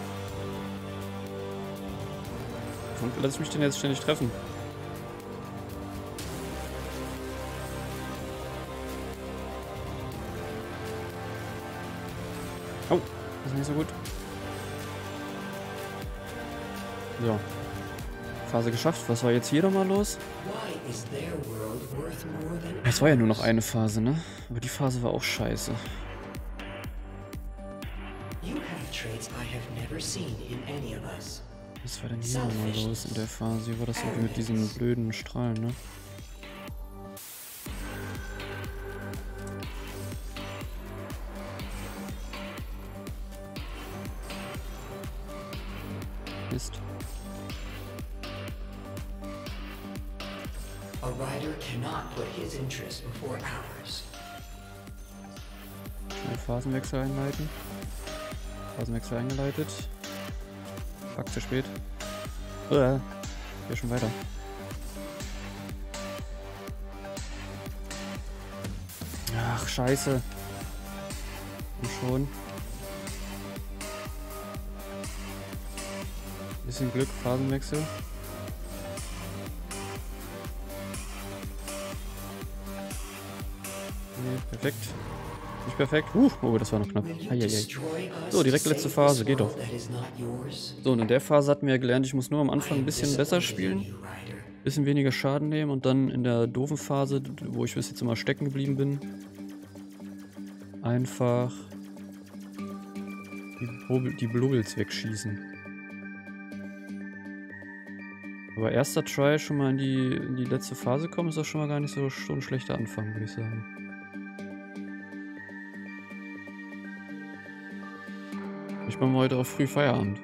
Warum lass ich mich denn jetzt ständig treffen? Au, ist nicht so gut. So. Phase geschafft. Was war jetzt hier nochmal los? Es war ja nur noch eine Phase, ne? Aber die Phase war auch scheiße. Was war denn hier nochmal los in der Phase? Hier war das irgendwie mit diesen blöden Strahlen, ne? Phasenwechsel einleiten. Phasenwechsel eingeleitet. Fuck, zu spät. Uah. Hier schon weiter. Ach, scheiße. Und schon. Bisschen Glück, Phasenwechsel. Nee, perfekt. Nicht perfekt. Uh, oh, das war noch knapp. Eieiei. So, direkt letzte Phase, geht doch. So, und in der Phase hatten wir ja gelernt, ich muss nur am Anfang ein bisschen besser spielen, Ryder. bisschen weniger Schaden nehmen und dann in der doofen Phase, wo ich bis jetzt immer stecken geblieben bin, einfach die, die Blubbels wegschießen. Aber erster Try schon mal in die, in die letzte Phase kommen, ist das schon mal gar nicht so, so ein schlechter Anfang, würde ich sagen. Ich mache heute auch früh Feierabend.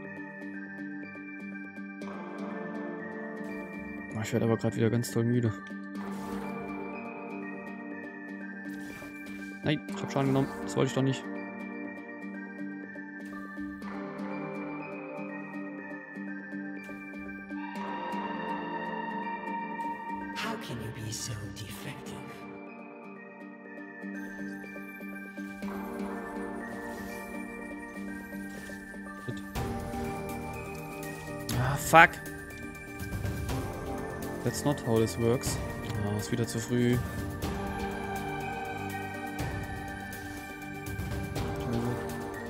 Oh, Ich werde aber gerade wieder ganz toll müde. Nein, ich habe Schaden genommen. Das wollte ich doch nicht. Fuck. That's not how this works. Ah, ist wieder zu früh.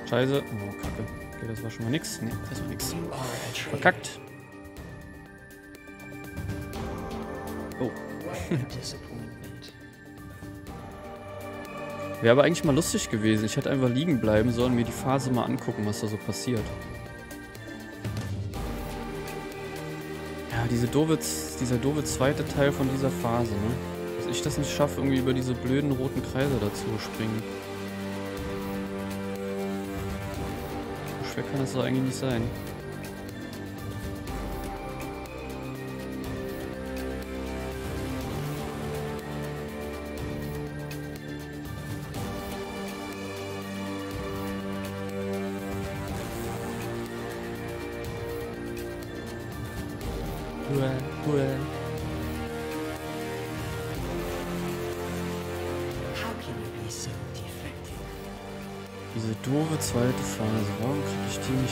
Scheiße. Oh, kacke. Okay, das war schon mal nix. Nee, das war nix. Verkackt. Oh. [laughs] Wäre aber eigentlich mal lustig gewesen. Ich hätte einfach liegen bleiben sollen, mir die Phase mal angucken, was da so passiert. Diese doofe, dieser doofe zweite Teil von dieser Phase, ne? Dass ich das nicht schaffe, irgendwie über diese blöden roten Kreise dazu springen. So schwer kann das doch eigentlich nicht sein.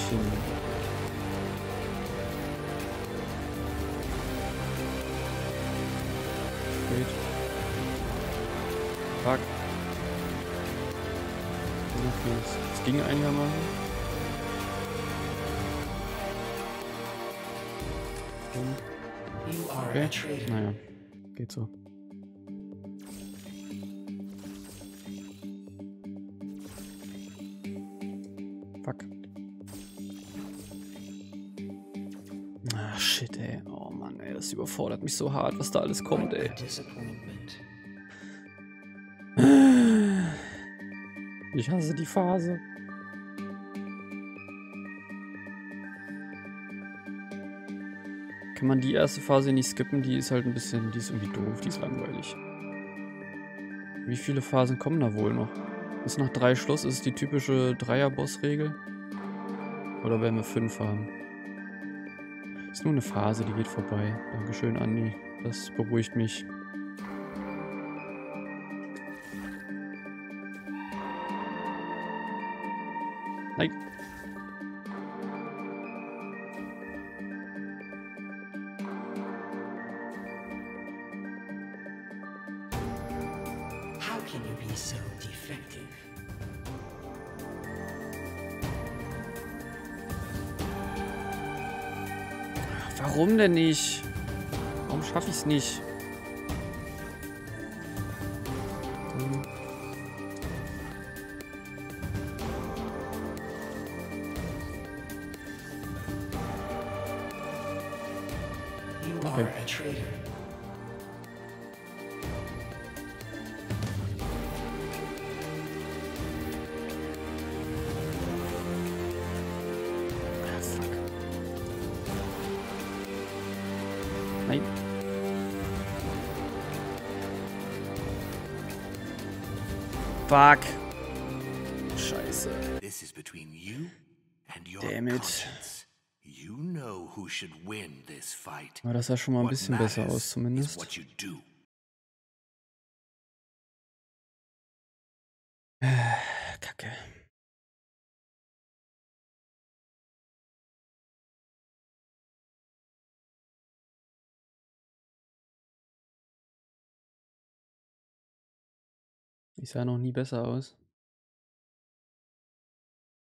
Hin? Spät. Fuck. Okay, es- es ging einigermaßen. Hm, You are Okay, a traitor. naja, geht so. Überfordert mich so hart, was da alles kommt, ey. Ich hasse die Phase. Kann man die erste Phase nicht skippen? Die ist halt ein bisschen, die ist irgendwie doof, die ist langweilig. Wie viele Phasen kommen da wohl noch? Ist nach drei Schluss? Ist es die typische Dreier-Boss-Regel? Oder werden wir fünf haben? Ist nur eine Phase, die geht vorbei. Dankeschön, Andi. Das beruhigt mich. Nicht? Aber das sah schon mal ein bisschen besser aus is zumindest. what you do. [sighs] Kacke. Ich sah noch nie besser aus.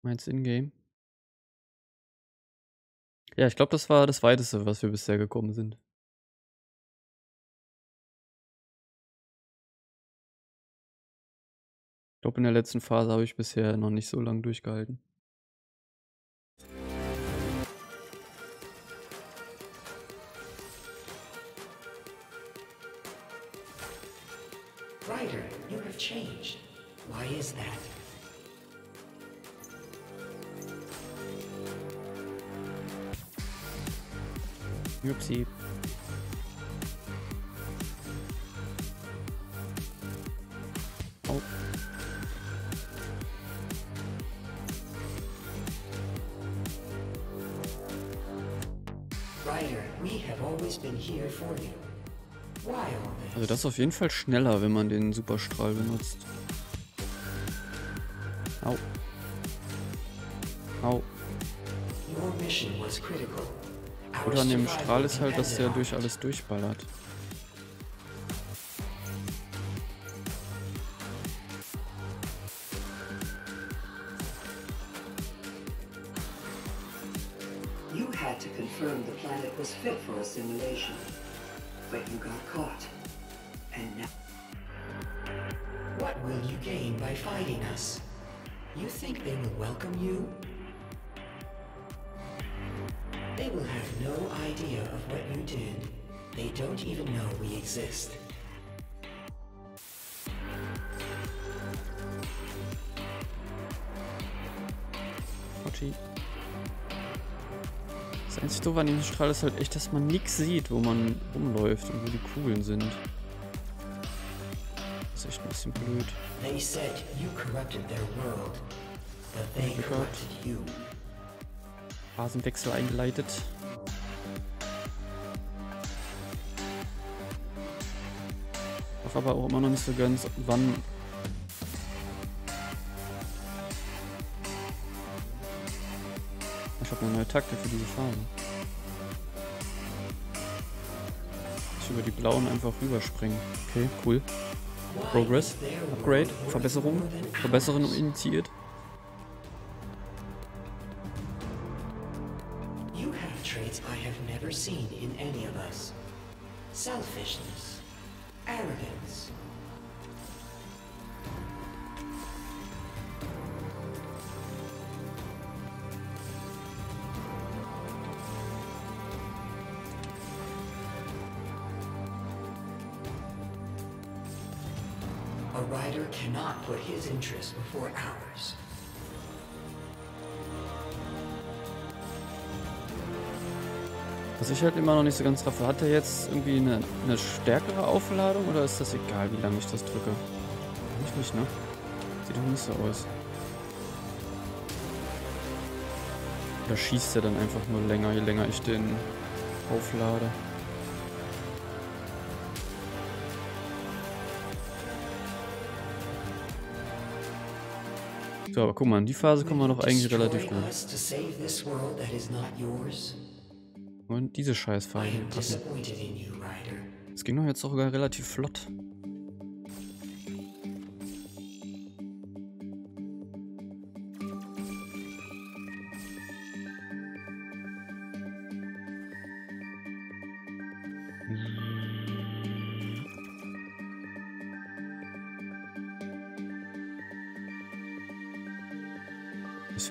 Meinst in-game? Ja, ich glaube, das war das Weiteste, was wir bisher gekommen sind. Ich glaube, in der letzten Phase habe ich bisher noch nicht so lange durchgehalten. Ryder, you have changed. Why is that? All this? Also das ist auf jeden Fall schneller, wenn man den Superstrahl benutzt. Au. Au. Your mission was critical. Oder an dem Strahl ist halt, dass der durch alles durchballert. An diesem Strahl ist halt echt, dass man nichts sieht, wo man rumläuft und wo die Kugeln sind. Das ist echt ein bisschen blöd. They said you corrupted their world, but they corrupted you. Phasenwechsel eingeleitet. Ich hoffe aber auch immer noch nicht so ganz, wann. Ich habe eine neue Taktik für diese Phase. Über die blauen einfach rüberspringen. Okay, cool. Progress, Upgrade, Verbesserung, Verbesserung initiiert. You have traits I have never seen in any of us. Selfishness, arrogance. Cannot put his interest before ours. Was ich halt immer noch nicht so ganz raffe, hat er jetzt irgendwie eine, eine stärkere Aufladung oder ist das egal, wie lange ich das drücke? Ich nicht, ne? Sieht doch nicht so aus. Oder schießt er dann einfach nur länger, je länger ich den auflade? So, aber guck mal, in die Phase kommen wir noch eigentlich relativ gut. Und diese Scheißphase hier. Es ging doch jetzt sogar relativ flott.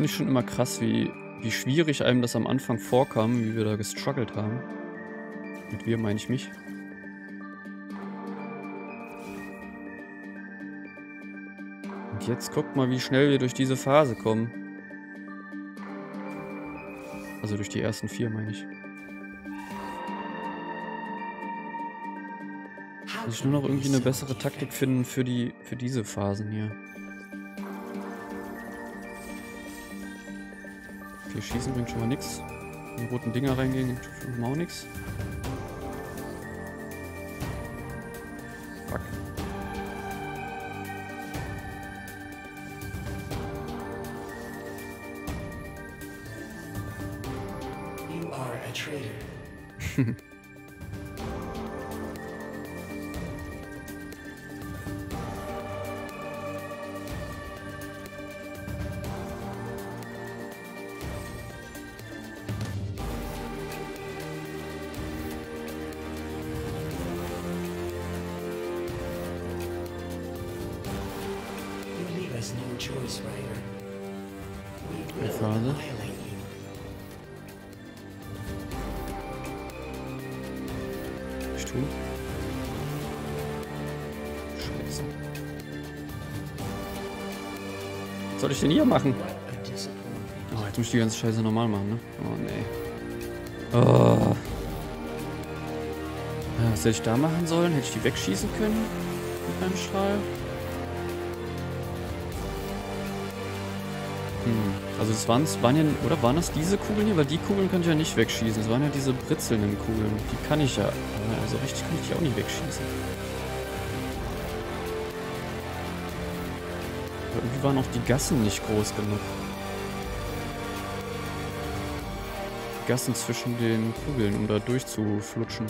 Ich schon immer krass, wie, wie schwierig einem das am Anfang vorkam, wie wir da gestruggelt haben. Mit wir meine ich mich. Und jetzt guckt mal, wie schnell wir durch diese Phase kommen. Also durch die ersten vier, meine ich. Muss ich nur noch irgendwie eine bessere Taktik finden für die für diese Phasen hier. Okay, schießen bringt schon mal nix. Die roten Dinger reingehen mal auch nix. Ich denn hier machen? Oh, jetzt muss ich die ganze Scheiße normal machen, ne? Oh, nee. Oh. Was hätte ich da machen sollen? Hätte ich die wegschießen können? Mit meinem Strahl? Hm. Also das waren, waren ja, oder waren das diese Kugeln hier? Weil die Kugeln kann ich ja nicht wegschießen. Es waren ja diese britzelnden Kugeln. Die kann ich ja. aber Also richtig kann ich die auch nicht wegschießen. Irgendwie waren auch die Gassen nicht groß genug. Die Gassen zwischen den Kugeln, um da durchzuflutschen.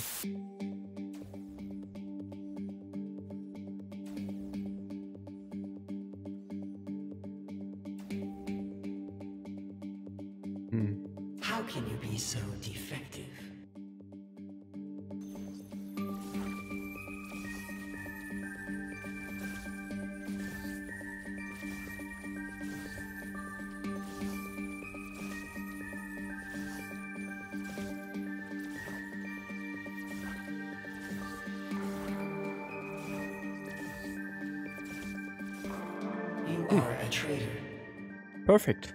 Perfekt.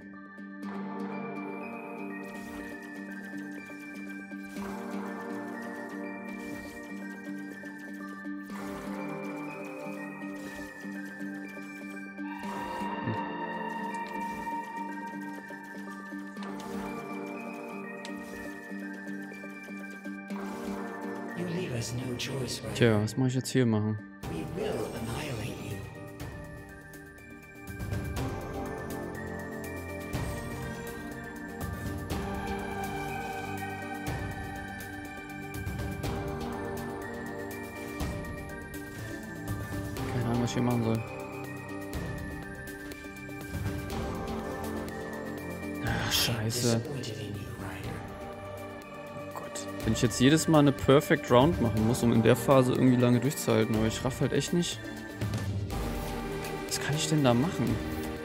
Tja, was muss ich jetzt hier machen? Ich jetzt jedes Mal eine Perfect Round machen muss, um in der Phase irgendwie lange durchzuhalten, aber ich raff halt echt nicht. Was kann ich denn da machen?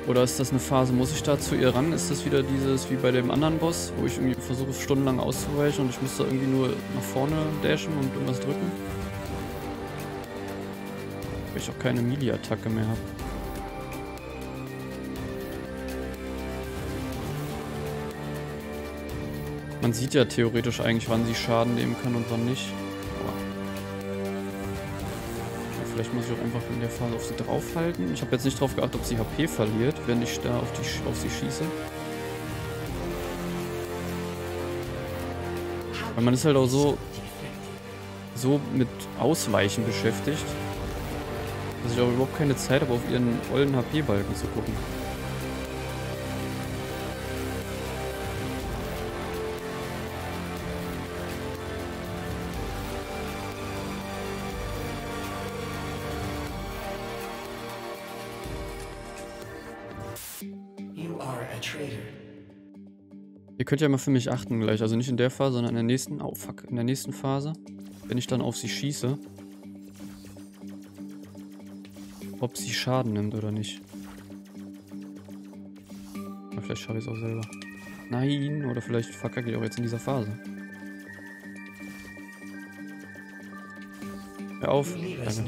Oder ist das eine Phase, muss ich da zu ihr ran? Ist das wieder dieses wie bei dem anderen Boss, wo ich irgendwie versuche stundenlang auszuweichen und ich muss da irgendwie nur nach vorne dashen und irgendwas drücken? weil ich auch keine Melee-Attacke mehr habe. Man sieht ja theoretisch eigentlich, wann sie Schaden nehmen kann und wann nicht. Aber ja, vielleicht muss ich auch einfach in der Phase auf sie draufhalten. Ich habe jetzt nicht drauf geachtet, ob sie HP verliert, wenn ich da auf, die, auf sie schieße. Weil man ist halt auch so, so mit Ausweichen beschäftigt, dass ich auch überhaupt keine Zeit habe, auf ihren ollen HP-Balken zu gucken. Könnt ja mal für mich achten gleich, also nicht in der Phase, sondern in der nächsten, oh fuck, in der nächsten Phase, wenn ich dann auf sie schieße, ob sie Schaden nimmt oder nicht. Aber vielleicht schaffe ich es auch selber. Nein, oder vielleicht verkacke ich auch jetzt in dieser Phase. Hör auf. Danke.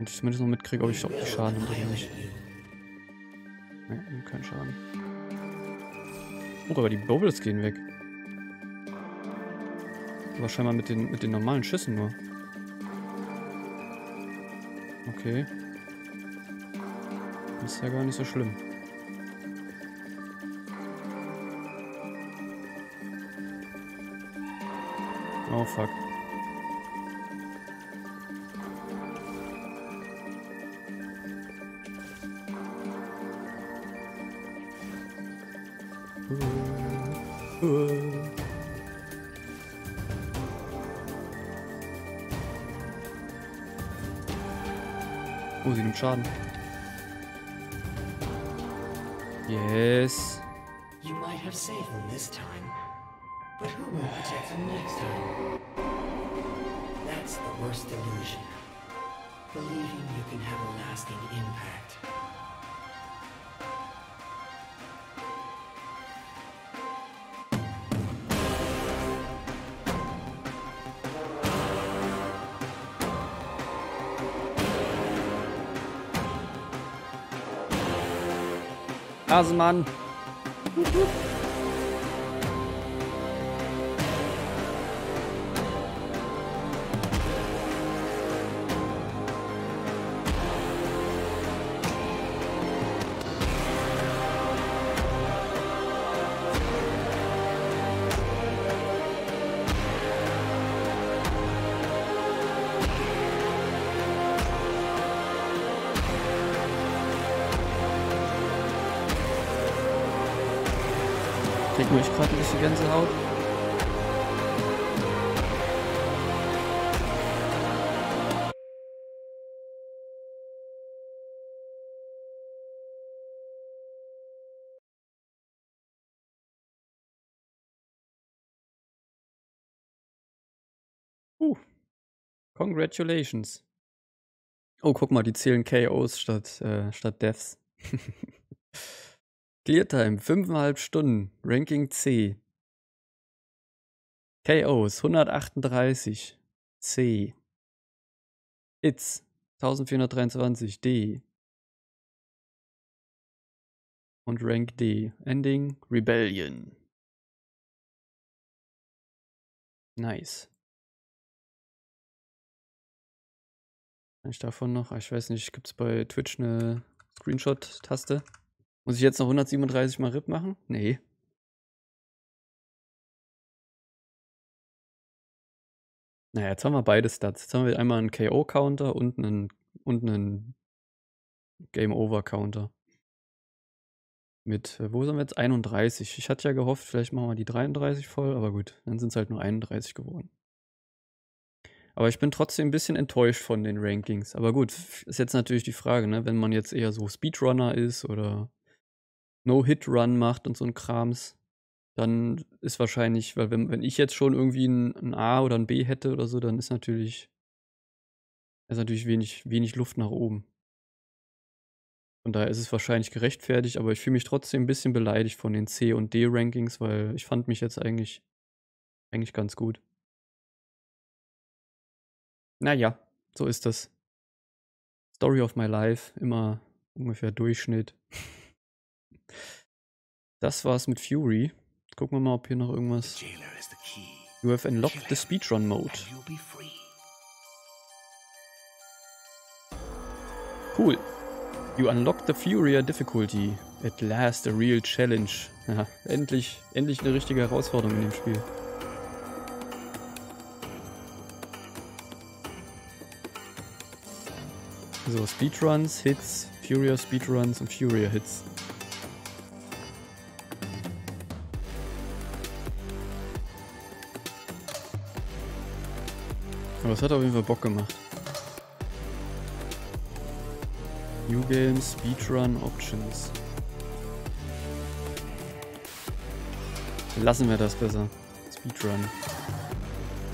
Und ich zumindest noch mitkriege, ob ich ob die Schaden nimmt oder nicht. Ne, nimmt keinen Schaden. Oh, aber die Bubbles gehen weg. Aber scheinbar mit den, mit den normalen Schüssen nur. Okay. Ist ja gar nicht so schlimm. Oh fuck. Schaden. Yes. You might have saved them this time, but who will protect them next time? That's the worst delusion. Believing you can have a lasting impact. Hasenmann. Krieg bisschen Gänsehaut. Uh. Congratulations. Oh, guck mal, die zählen KOs statt, äh, statt Deaths. [laughs] Clear Time, 5,5 Stunden. Ranking C. KOs, 138. C. It's, 1423. D. Und Rank D. Ending, Rebellion. Nice. Kann ich davon noch? Ah, Ich weiß nicht, gibt es bei Twitch eine Screenshot-Taste? Muss ich jetzt noch 137 mal RIP machen? Nee. Naja, jetzt haben wir beide Stats. Jetzt haben wir einmal einen KO-Counter und einen, und einen Game-Over-Counter. Mit, äh, wo sind wir jetzt? 31. Ich hatte ja gehofft, vielleicht machen wir die 33 voll, aber gut, dann sind es halt nur 31 geworden. Aber ich bin trotzdem ein bisschen enttäuscht von den Rankings. Aber gut, ist jetzt natürlich die Frage, ne? Wenn man jetzt eher so Speedrunner ist oder No-Hit-Run macht und so ein Krams, dann ist wahrscheinlich, weil wenn, wenn ich jetzt schon irgendwie ein, ein A oder ein B hätte oder so, dann ist natürlich, ist natürlich wenig, wenig Luft nach oben. Von daher ist es wahrscheinlich gerechtfertigt, aber ich fühle mich trotzdem ein bisschen beleidigt von den C- und D-Rankings, weil ich fand mich jetzt eigentlich, eigentlich ganz gut. Naja, so ist das. Story of my life, immer ungefähr Durchschnitt. [laughs] Das war's mit Fury. Gucken wir mal, ob hier noch irgendwas. You have unlocked the speedrun mode. Cool. You unlocked the Furia difficulty. At last a real challenge. Ja, endlich, endlich eine richtige Herausforderung in dem Spiel. So, Speedruns, Hits, Furia Speedruns und Furia Hits. Aber es hat auf jeden Fall Bock gemacht. New Game Speedrun Options. Lassen wir das besser. Speedrun.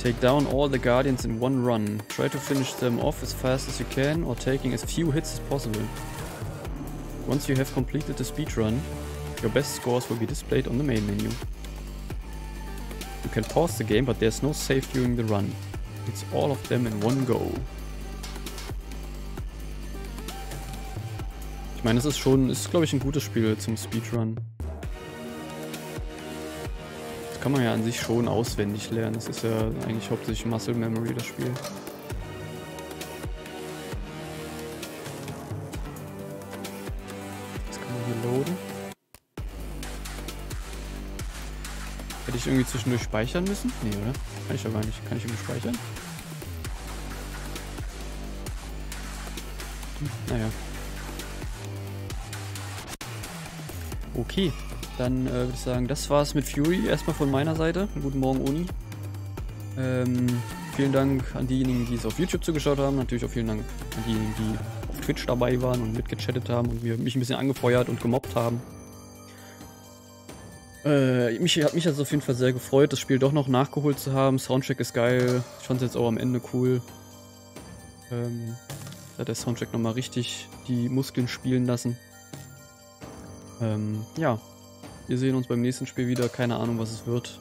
Take down all the Guardians in one run. Try to finish them off as fast as you can or taking as few hits as possible. Once you have completed the speedrun, your best scores will be displayed on the main menu. You can pause the game, but there's no save during the run. It's all of them in one go. Ich meine, es ist schon, ist glaube ich ein gutes Spiel zum Speedrun. Das kann man ja an sich schon auswendig lernen. Das ist ja eigentlich hauptsächlich Muscle Memory, das Spiel. Jetzt kann man hier loaden. Hätte ich irgendwie zwischendurch speichern müssen? Nee, oder? Kann ich gar nicht. Kann ich irgendwie speichern? Hm, naja. Okay, dann äh, würde ich sagen, das war's mit Fury. Erstmal von meiner Seite. Guten Morgen, Uni. Ähm, vielen Dank an diejenigen, die es auf YouTube zugeschaut haben. Natürlich auch vielen Dank an diejenigen, die auf Twitch dabei waren und mitgechattet haben und mich ein bisschen angefeuert und gemobbt haben. Äh, mich hat mich also auf jeden Fall sehr gefreut, das Spiel doch noch nachgeholt zu haben. Soundtrack ist geil. Ich fand es jetzt auch am Ende cool. Ähm, da hat der Soundtrack nochmal richtig die Muskeln spielen lassen. Ähm, ja, wir sehen uns beim nächsten Spiel wieder. Keine Ahnung, was es wird.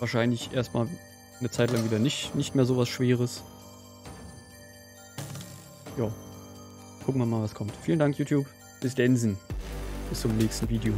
Wahrscheinlich erstmal eine Zeit lang wieder nicht, nicht mehr sowas Schweres. Ja, gucken wir mal, was kommt. Vielen Dank, YouTube. Bis Densen. Bis zum nächsten Video.